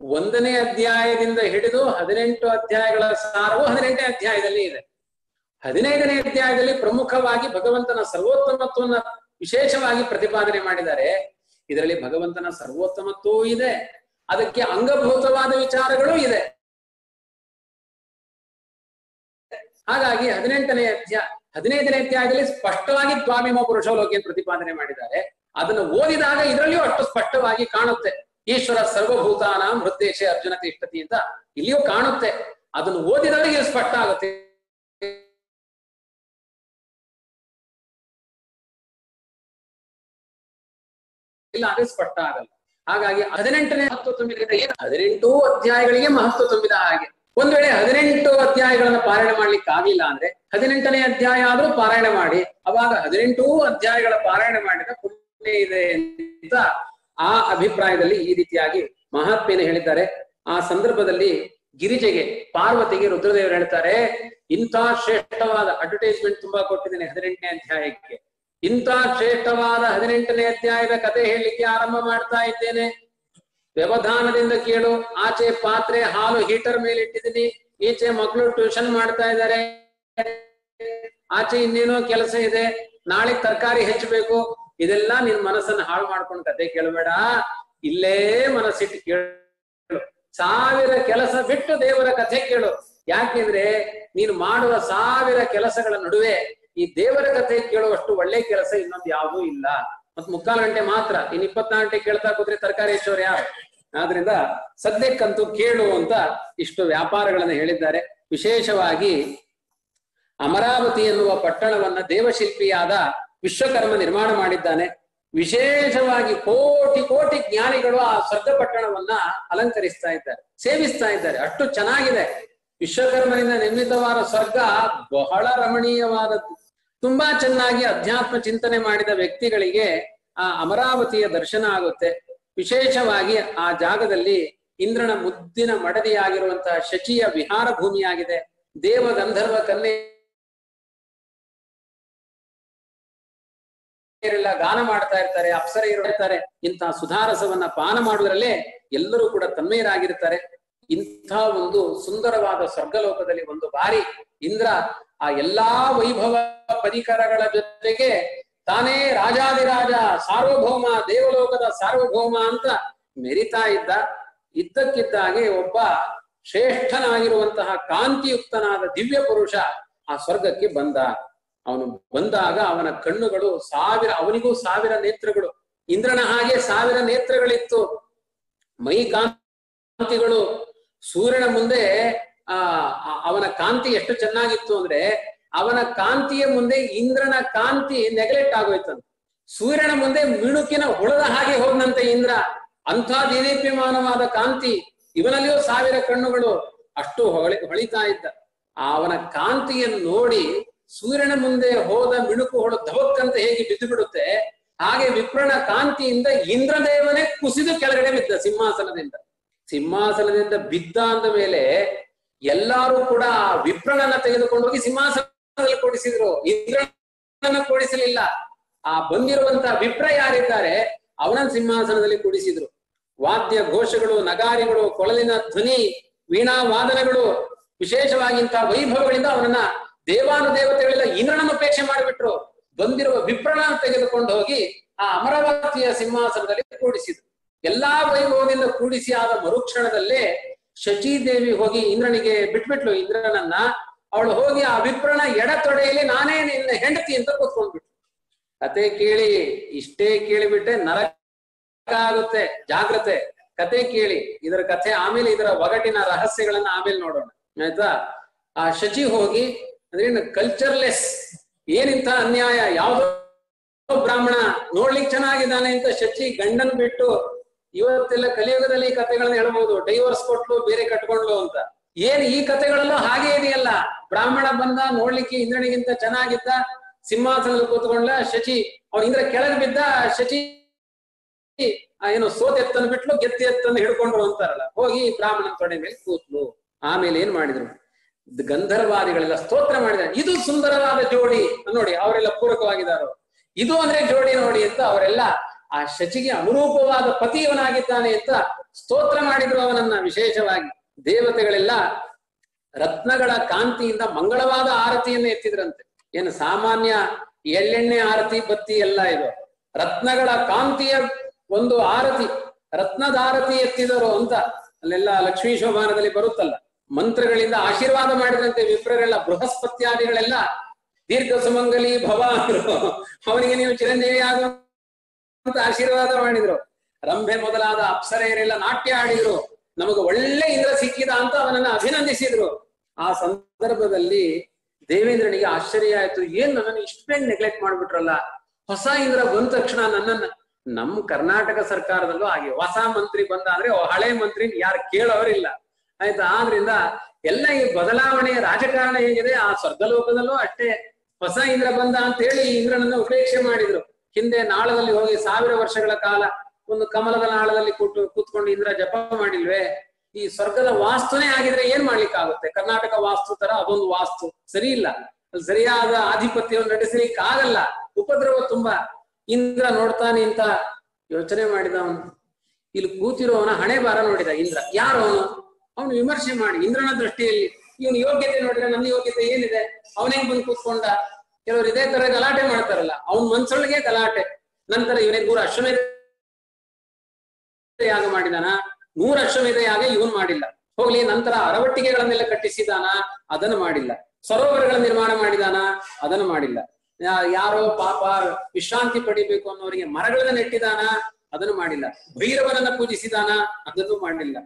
Speaker 2: ಒಂದನೇ ಅಧ್ಯಾಯದಿಂದ ಹಿಡಿದು ಹದಿನೆಂಟು ಅಧ್ಯಾಯಗಳ ಸಾರವು ಹದಿನೆಂಟನೇ ಅಧ್ಯಾಯದಲ್ಲಿ ಇದೆ. ಹದಿನೈದನೇ ಅಧ್ಯಾಯದಲ್ಲಿ ಪ್ರಮುಖವಾಗಿ ಭಗವಂತನ ಸರ್ವೋತ್ತಮತ್ವವನ್ನು ವಿಶೇಷವಾಗಿ ಪ್ರತಿಪಾದನೆ ಮಾಡಿದ್ದಾರೆ. ಇದರಲ್ಲಿ ಭಗವಂತನ ಸರ್ವೋತ್ತಮತ್ವವೂ ಇದೆ. ಅದಕ್ಕೆ ಅಂಗಭೂತವಾದ ವಿಚಾರಗಳೂ ಇದೆ. ಹಾಗಾಗಿ ಹದಿನೆಂಟನೇ ಅಧ್ಯಾಯ, ಹದಿನೈದನೇ ಅಧ್ಯಾಯದಲ್ಲಿ ಸ್ಪಷ್ಟವಾಗಿ ದ್ವಾಮಿಮ ಪುರುಷೋಲೋಕಿ ಅಂತ ಪ್ರತಿಪಾದನೆ ಮಾಡಿದ್ದಾರೆ. ಅದನ್ನು ಓದಿದಾಗ ಇದರಲ್ಲಿಯೂ ಅಷ್ಟು ಸ್ಪಷ್ಟವಾಗಿ ಕಾಣುತ್ತೆ. ಈಶ್ವರ ಸರ್ವಭೂತಾನಾಂ ಹೃದ್ದೇಶ ಅರ್ಜುನ ತಿಷ್ಟತಿ ಇಲ್ಲಿಯೂ ಕಾಣುತ್ತೆ. ಅದನ್ನು ಓದಿದಾಗ ಇದು ಸ್ಪಷ್ಟ ಆಗುತ್ತೆ. ಇಲ್ಲ ಅಂದ್ರೆ ಸ್ಪಷ್ಟ ಆಗಲ್ಲ. ಹಾಗಾಗಿ ಹದಿನೆಂಟನೇ ಮಹತ್ವ ತುಂಬಿದ್ರೆ ಏನು? ಹದಿನೆಂಟು ಅಧ್ಯಾಯಗಳಿಗೆ ಮಹತ್ವ ತುಂಬಿದ ಹಾಗೆ. ಒಂದ್ ವೇಳೆ ಹದಿನೆಂಟು ಅಧ್ಯಾಯಗಳನ್ನ ಪಾರಾಯಣ ಮಾಡ್ಲಿಕ್ಕೆ ಆಗಿಲ್ಲ ಅಂದ್ರೆ ಹದಿನೆಂಟನೇ ಅಧ್ಯಾಯ ಆದ್ರೂ ಪಾರಾಯಣ ಮಾಡಿ, ಅವಾಗ ಹದಿನೆಂಟು ಅಧ್ಯಾಯಗಳ ಪಾರಾಯಣ ಮಾಡಿದ ಪುಣ್ಯ ಇದೆ ಅಂತ ಆ ಅಭಿಪ್ರಾಯದಲ್ಲಿ ಈ ರೀತಿಯಾಗಿ ಮಹಾತ್ಮೆಯನ್ನು ಹೇಳಿದ್ದಾರೆ. ಆ ಸಂದರ್ಭದಲ್ಲಿ ಗಿರಿಜೆಗೆ, ಪಾರ್ವತಿಗೆ ರುದ್ರದೇವರು ಹೇಳ್ತಾರೆ, ಇಂಥ ಶ್ರೇಷ್ಠವಾದ ಅಡ್ವರ್ಟೈಸ್ಮೆಂಟ್ ತುಂಬಾ ಕೊಟ್ಟಿದ್ದೇನೆ ಹದಿನೆಂಟನೇ ಅಧ್ಯಾಯಕ್ಕೆ. ಇಂಥ ಶ್ರೇಷ್ಠವಾದ ಹದಿನೆಂಟನೇ ಅಧ್ಯಾಯದ ಕತೆ ಹೇಳಲಿಕ್ಕೆ ಆರಂಭ ಮಾಡ್ತಾ ಇದ್ದೇನೆ. ವ್ಯವಧಾನದಿಂದ ಕೇಳು, ಆಚೆ ಪಾತ್ರೆ, ಹಾಲು ಹೀಟರ್ ಮೇಲೆ ಇಟ್ಟಿದ್ದೀನಿ. ಈಚೆ ಮಕ್ಕಳು ಟ್ಯೂಷನ್ ಮಾಡ್ತಾ ಇದ್ದಾರೆ. ಆಚೆ ಇನ್ನೇನೋ ಕೆಲಸ ಇದೆ. ನಾಳೆ ತರಕಾರಿ ಹೆಚ್ಚಬೇಕು. ಇದೆಲ್ಲ ನಿನ್ ಮನಸ್ಸನ್ನ ಹಾಳು ಮಾಡ್ಕೊಂಡು ಕತೆ ಕೇಳಬೇಡ. ಇಲ್ಲೇ ಮನಸ್ಸಿಟ್ಟು ಕೇಳು. ಸಾವಿರ ಕೆಲಸ ಬಿಟ್ಟು ದೇವರ ಕಥೆ ಕೇಳು. ಯಾಕೆಂದ್ರೆ ನೀನು ಮಾಡುವ ಸಾವಿರ ಕೆಲಸಗಳ ನಡುವೆ ಈ ದೇವರ ಕಥೆ ಕೇಳುವಷ್ಟು ಒಳ್ಳೆ ಕೆಲಸ ಇನ್ನೊಂದು ಯಾವುದೂ ಇಲ್ಲ. ಮತ್ ಮುಕ್ಕಾಲು ಗಂಟೆ ಮಾತ್ರ, ಇನ್ ಇಪ್ಪತ್ನಾಲ್ಕು ಗಂಟೆ ಕೇಳ್ತಾ ಕೂತ್ರೆ ತರಕಾರಿ ಹೆಚ್ಚೋರು ಯಾರು? ಆದ್ರಿಂದ ಸದ್ಯಕ್ಕಂತೂ ಕೇಳು ಅಂತ ಇಷ್ಟು ವ್ಯಾಪಾರಗಳನ್ನ ಹೇಳಿದ್ದಾರೆ. ವಿಶೇಷವಾಗಿ ಅಮರಾವತಿ ಎನ್ನುವ ಪಟ್ಟಣವನ್ನ ದೇವಶಿಲ್ಪಿಯಾದ ವಿಶ್ವಕರ್ಮ ನಿರ್ಮಾಣ ಮಾಡಿದ್ದಾನೆ. ವಿಶೇಷವಾಗಿ ಕೋಟಿ ಕೋಟಿ ಜ್ಞಾನಿಗಳು ಆ ಸ್ವರ್ಗ ಪಟ್ಟಣವನ್ನ ಅಲಂಕರಿಸ್ತಾ ಇದ್ದಾರೆ, ಸೇವಿಸ್ತಾ ಇದ್ದಾರೆ. ಅಷ್ಟು ಚೆನ್ನಾಗಿದೆ. ವಿಶ್ವಕರ್ಮನಿಂದ ನಿರ್ಮಿತವಾದ ಸ್ವರ್ಗ ಬಹಳ ರಮಣೀಯವಾದದ್ದು. ತುಂಬಾ ಚೆನ್ನಾಗಿ ಅಧ್ಯಾತ್ಮ ಚಿಂತನೆ ಮಾಡಿದ ವ್ಯಕ್ತಿಗಳಿಗೆ ಆ ಅಮರಾವತಿಯ ದರ್ಶನ ಆಗುತ್ತೆ. ವಿಶೇಷವಾಗಿ ಆ ಜಾಗದಲ್ಲಿ ಇಂದ್ರನ ಮುದ್ದಿನ ಮಡದಿಯಾಗಿರುವಂತಹ ಶಚಿಯ ವಿಹಾರ ಭೂಮಿಯಾಗಿದೆ. ದೇವ ಗಂಧರ್ವ ಕನ್ಯೆ ಎಲ್ಲ ಗಾನ ಮಾಡ್ತಾ ಇರ್ತಾರೆ, ಅಪ್ಸರ ಇರ್ತಾರೆ ಇಂತಹ ಸುಧಾರಸವನ್ನ ಪಾನ ಮಾಡುವುದರಲ್ಲೇ ಎಲ್ಲರೂ ಕೂಡ ತನ್ಮಯರಾಗಿರ್ತಾರೆ. ಇಂಥ ಒಂದು ಸುಂದರವಾದ ಸ್ವರ್ಗಲೋಕದಲ್ಲಿ ಒಂದು ಬಾರಿ ಇಂದ್ರ ಆ ಎಲ್ಲಾ ವೈಭವ ಪರಿಕರಗಳ ಜೊತೆಗೆ ತಾನೇ ರಾಜಾದಿರಾಜ ಸಾರ್ವಭೌಮ, ದೇವಲೋಕದ ಸಾರ್ವಭೌಮ ಅಂತ ಮೆರಿತಾ ಇದ್ದ. ಇದ್ದಕ್ಕಿದ್ದಾಗೆ ಒಬ್ಬ ಶ್ರೇಷ್ಠನಾಗಿರುವಂತಹ ಕಾಂತಿಯುಕ್ತನಾದ ದಿವ್ಯ ಪುರುಷ ಆ ಸ್ವರ್ಗಕ್ಕೆ ಬಂದ. ಅವನು ಬಂದಾಗ ಅವನ ಕಣ್ಣುಗಳು ಸಾವಿರ, ಅವನಿಗೂ ಸಾವಿರ ನೇತ್ರಗಳು. ಇಂದ್ರನ ಹಾಗೆ ಸಾವಿರ ನೇತ್ರಗಳಿತ್ತು. ಮೈ ಕಾಂತಿಗಳು ಸೂರ್ಯನ ಮುಂದೆ ಆ ಅವನ ಕಾಂತಿ ಎಷ್ಟು ಚೆನ್ನಾಗಿತ್ತು ಅಂದ್ರೆ ಅವನ ಕಾಂತಿಯ ಮುಂದೆ ಇಂದ್ರನ ಕಾಂತಿ ನೆಗ್ಲೆಕ್ಟ್ ಆಗೋಯ್ತಂತೆ. ಸೂರ್ಯನ ಮುಂದೆ ಮಿಣುಕಿನ ಹುಳದ ಹಾಗೆ ಹೋಗ್ನಂತೆ ಇಂದ್ರ. ಅಂಥ ದೇದೀಪ್ಯಮಾನವಾದ ಕಾಂತಿ. ಇವನಲ್ಲಿಯೂ ಸಾವಿರ ಕಣ್ಣುಗಳು ಅಷ್ಟು ಹೊಳಿ ಹೊಳಿತಾ ಇದ್ದ. ಅವನ ಕಾಂತಿಯನ್ನು ನೋಡಿ ಸೂರ್ಯನ ಮುಂದೆ ಹೋದ ಮಿಣುಕು ಹೊಳು ಧವಕ್ಕಂತ ಹೇಗೆ ಬಿದ್ದು ಬಿಡುತ್ತೆ. ಹಾಗೆ ವಿಪ್ರಣ ಕಾಂತಿಯಿಂದ ಇಂದ್ರದೇವನೇ ಕುಸಿದು ಕೆಳಗಡೆ ಬಿದ್ದ ಸಿಂಹಾಸನದಿಂದ. ಸಿಂಹಾಸನದಿಂದ ಬಿದ್ದ ಅಂದ ಮೇಲೆ ಎಲ್ಲಾರು ಕೂಡ ವಿಪ್ರಣನ ತೆಗೆದುಕೊಂಡು ಹೋಗಿ ಸಿಂಹಾಸನದಲ್ಲಿ ಕೂಡಿಸಿದ್ರು. ಇಂದ್ರನ ಕೂಡಿಸಲಿಲ್ಲ. ಆ ಬಂದಿರುವಂತ ವಿಪ್ರ ಯಾರಿದ್ದಾರೆ? ಅವನನ್ನ ಸಿಂಹಾಸನದಲ್ಲಿ ಕೂಡಿಸಿದ್ರು. ವಾದ್ಯ ಘೋಷಗಳು, ನಗಾರಿಗಳು, ಕೊಳಲಿನ ಧ್ವನಿ ವೀಣಾ ವಾದನಗಳು ವಿಶೇಷವಾಗಿ ಇಂತಹ ವೈಭವಗಳಿಂದ ಅವನನ್ನ ದೇವಾನುದೇವತೆಗಳೆಲ್ಲ ಇಂದ್ರನನ್ನು ಅಪೇಕ್ಷೆ ಮಾಡಿಬಿಟ್ರು. ಬಂದಿರುವ ವಿಪ್ರನ ತೆಗೆದುಕೊಂಡು ಹೋಗಿ ಆ ಅಮರಾವತಿಯ ಸಿಂಹಾಸನದಲ್ಲಿ ಕೂಡಿಸಿದ್ರು. ಎಲ್ಲಾ ವೈಭವದಿಂದ ಕೂಡಿಸಿ ಆದ ಮರುಕ್ಷಣದಲ್ಲೇ ಶಚೀದೇವಿ ಹೋಗಿ ಇಂದ್ರನಿಗೆ ಬಿಟ್ಬಿಟ್ಲು ಇಂದ್ರನನ್ನ, ಅವಳು ಹೋಗಿ ಆ ವಿಪ್ರನ ಎಡತೊಡೆಯಲ್ಲಿ ನಾನೇ ನಿನ್ನ ಹೆಂಡತಿ ಅಂತ ಕೂತ್ಕೊಂಡ್ಬಿಟ್ಲು. ಕತೆ ಕೇಳಿ, ಇಷ್ಟೇ ಕೇಳಿಬಿಟ್ಟೆ, ನರಕ ಆಗುತ್ತೆ, ಜಾಗ್ರತೆ. ಕತೆ ಕೇಳಿ, ಇದರ ಕಥೆ ಆಮೇಲೆ ಇದರ ಒಗಟಿನ ರಹಸ್ಯಗಳನ್ನ ಆಮೇಲೆ ನೋಡೋಣ. ಆಯ್ತಾ? ಆ ಶಚಿ ಹೋಗಿ, ಅಂದ್ರೆ ಕಲ್ಚರ್ಲೆಸ್ ಏನಿಂತ ಅನ್ಯಾಯ, ಯಾವುದೋ ಬ್ರಾಹ್ಮಣ ನೋಡ್ಲಿಕ್ಕೆ ಚೆನ್ನಾಗಿದ್ದಾನೆ ಅಂತ ಶಚಿ ಗಂಡನ್ ಬಿಟ್ಟು ಇವತ್ತೆಲ್ಲ ಕಲಿಯುಗದಲ್ಲಿ ಈ ಕಥೆಗಳನ್ನ ಹೇಳ್ಬೋದು. ಡೈವರ್ಸ್ ಕೊಟ್ಲು, ಬೇರೆ ಕಟ್ಕೊಂಡ್ಲು ಅಂತ. ಏನ್ ಈ ಕಥೆಗಳಲ್ಲೂ ಹಾಗೆ ಇದೆಯಲ್ಲ? ಬ್ರಾಹ್ಮಣ ಬಂದ, ನೋಡ್ಲಿಕ್ಕೆ ಇಂದ್ರನಿಗಿಂತ ಚೆನ್ನಾಗಿದ್ದ, ಸಿಂಹಾಸನದಲ್ಲಿ ಕೂತ್ಕೊಂಡ ಶಚಿ, ಅವ್ನ ಇಂದ್ರ ಕೆಳಗೆ ಬಿದ್ದ, ಶಚಿ ಏನು ಸೋತ್ ಬಿಟ್ಲು, ಗೆತ್ತಿ ಎತ್ತನ್ನು ಹಿಡ್ಕೊಂಡ್ರು ಅಂತಾರಲ್ಲ. ಹೋಗಿ ಬ್ರಾಹ್ಮಣನ ತೊಡೆ ಮೇಲೆ ಕೂತ್ಲು. ಆಮೇಲೆ ಏನ್ ಮಾಡಿದ್ರು? ಗಂಧರ್ವಾದಿಗಳೆಲ್ಲ ಸ್ತೋತ್ರ ಮಾಡಿದ್ದಾರೆ ಇದು ಸುಂದರವಾದ ಜೋಡಿ ನೋಡಿ ಅವರೆಲ್ಲ ಪೂರಕವಾಗಿದ್ದಾರೆ ಇದು ಅಂದ್ರೆ ಜೋಡಿ ನೋಡಿ ಅಂತ ಅವರೆಲ್ಲ ಆ ಶಚಿಗೆ ಅನುರೂಪವಾದ ಪತಿಯವನಾಗಿದ್ದಾನೆ ಅಂತ ಸ್ತೋತ್ರ ಮಾಡಿದ್ರು ಅವನನ್ನ ವಿಶೇಷವಾಗಿ. ದೇವತೆಗಳೆಲ್ಲ ರತ್ನಗಳ ಕಾಂತಿಯಿಂದ ಮಂಗಳವಾದ ಆರತಿಯನ್ನು ಎತ್ತಿದ್ರಂತೆ. ಏನು ಸಾಮಾನ್ಯ ಎಳ್ಳೆಣ್ಣೆ ಆರತಿ, ಬತ್ತಿ ಎಲ್ಲ ಇದು. ರತ್ನಗಳ ಕಾಂತಿಯ ಒಂದು ಆರತಿ, ರತ್ನದ ಆರತಿ ಎತ್ತಿದರು ಅಂತ ಅಲ್ಲೆಲ್ಲ ಲಕ್ಷ್ಮೀ ಶೋಭಾನದಲ್ಲಿ ಬರುತ್ತಲ್ಲ. ಮಂತ್ರಗಳಿಂದ ಆಶೀರ್ವಾದ ಮಾಡಿದಂತೆ ವಿಪ್ರರೆಲ್ಲ ಬೃಹಸ್ಪತ್ಯಾದಿಗಳೆಲ್ಲ ದೀರ್ಘ ಸುಮಂಗಲಿ ಭವ ಅವನಿಗೆ ನೀವು ಚಿರಂಜೀವಿ ಆಗುವ ಅಂತ ಆಶೀರ್ವಾದ ಮಾಡಿದ್ರು. ರಂಭೆ ಮೊದಲಾದ ಅಪ್ಸರೆಯರೆಲ್ಲ ನಾಟ್ಯ ಆಡಿದ್ರು. ನಮಗೆ ಒಳ್ಳೆ ಇಂದ್ರ ಸಿಕ್ಕಿದ ಅಂತ ಅವನನ್ನ ಅಭಿನಂದಿಸಿದ್ರು. ಆ ಸಂದರ್ಭದಲ್ಲಿ ದೇವೇಂದ್ರನಿಗೆ ಆಶ್ಚರ್ಯ ಆಯ್ತು. ಏನ್ ನನ್ನನ್ನು ಇಷ್ಟೇ ನೆಗ್ಲೆಕ್ಟ್ ಮಾಡ್ಬಿಟ್ರಲ್ಲ? ಹೊಸ ಇಂದ್ರ ಬಂದ ತಕ್ಷಣ ನನ್ನನ್ನ ನಮ್ ಕರ್ನಾಟಕ ಸರ್ಕಾರದಲ್ಲೂ ಹಾಗೆ ಹೊಸ ಮಂತ್ರಿ ಬಂದ ಅಂದ್ರೆ ಹಳೆ ಮಂತ್ರಿ ಯಾರು ಕೇಳೋರಿಲ್ಲ. ಆಯ್ತಾ? ಆದ್ರಿಂದ ಎಲ್ಲ ಈ ಬದಲಾವಣೆಯ ರಾಜಕಾರಣ ಹೇಗಿದೆ? ಆ ಸ್ವರ್ಗಲೋಕದಲ್ಲೂ ಅಷ್ಟೇ. ಹೊಸ ಇಂದ್ರ ಬಂದ ಅಂತ ಹೇಳಿ ಇಂದ್ರನನ್ನ ಉಪೇಕ್ಷೆ ಮಾಡಿದ್ರು. ಹಿಂದೆ ನಾಳದಲ್ಲಿ ಹೋಗಿ ಸಾವಿರ ವರ್ಷಗಳ ಕಾಲ ಒಂದು ಕಮಲದ ನಾಳದಲ್ಲಿ ಕೂತು ಕೂತ್ಕೊಂಡು ಇಂದ್ರ ಜಪ ಮಾಡಿಲ್ವೆ? ಈ ಸ್ವರ್ಗದ ವಾಸ್ತುನೇ ಆಗಿದ್ರೆ ಏನ್ ಮಾಡ್ಲಿಕ್ಕಾಗುತ್ತೆ? ಕರ್ನಾಟಕ ವಾಸ್ತು ತರ ಅದೊಂದು ವಾಸ್ತು. ಸರಿ ಇಲ್ಲ. ಸರಿಯಾದ ಆಧಿಪತ್ಯವನ್ನು ನಡೆಸಲಿಕ್ಕೆ ಆಗಲ್ಲ ಉಪದ್ರವ ತುಂಬಾ. ಇಂದ್ರ ನೋಡ್ತಾನೆ ಅಂತ ಯೋಚನೆ ಮಾಡಿದ ಅವನು. ಇಲ್ಲಿ ಕೂತಿರೋವನ ಹಣೆ ಬಾರ ನೋಡಿದ ಇಂದ್ರ. ಯಾರು ಅವನು ಅವನು ವಿಮರ್ಶೆ ಮಾಡಿ, ಇಂದ್ರನ ದೃಷ್ಟಿಯಲ್ಲಿ ಇವನು ಯೋಗ್ಯತೆ ನೋಡಿದ್ರೆ ನನ್ನ ಯೋಗ್ಯತೆ ಏನಿದೆ? ಅವನೇ ಬಂದು ಕೂತ್ಕೊಂಡ? ಕೆಲವರು ಇದೇ ತರ ಗಲಾಟೆ ಮಾಡ್ತಾರಲ್ಲ, ಅವನ್ ಮನ್ಸೊಳಗೆ ಗಲಾಟೆ. ನಂತರ ಇವನಿಗೆ ನೂರ ಅಶ್ವಮೇಧ ಯಾಗ ಮಾಡಿದಾನ? ನೂರ ಅಶ್ವಮೇಧ ಯಾಗ ಇವನ್ ಮಾಡಿಲ್ಲ. ಹೋಗ್ಲಿ, ನಂತರ ಅರವಟ್ಟಿಗೆಗಳನ್ನೆಲ್ಲ ಕಟ್ಟಿಸಿದಾನ? ಅದನ್ನು ಮಾಡಿಲ್ಲ. ಸರೋವರಗಳ ನಿರ್ಮಾಣ ಮಾಡಿದಾನ? ಅದನ್ನು ಮಾಡಿಲ್ಲ. ಯಾರೋ ಪಾಪ ವಿಶ್ರಾಂತಿ ಪಡಿಬೇಕು ಅನ್ನೋರಿಗೆ ಮರಗಳನ್ನ ನೆಟ್ಟಿದಾನ? ಅದನ್ನು ಮಾಡಿಲ್ಲ. ಭೈರವನನ್ನ ಪೂಜಿಸಿದಾನ? ಅದನ್ನು ಮಾಡಿಲ್ಲ.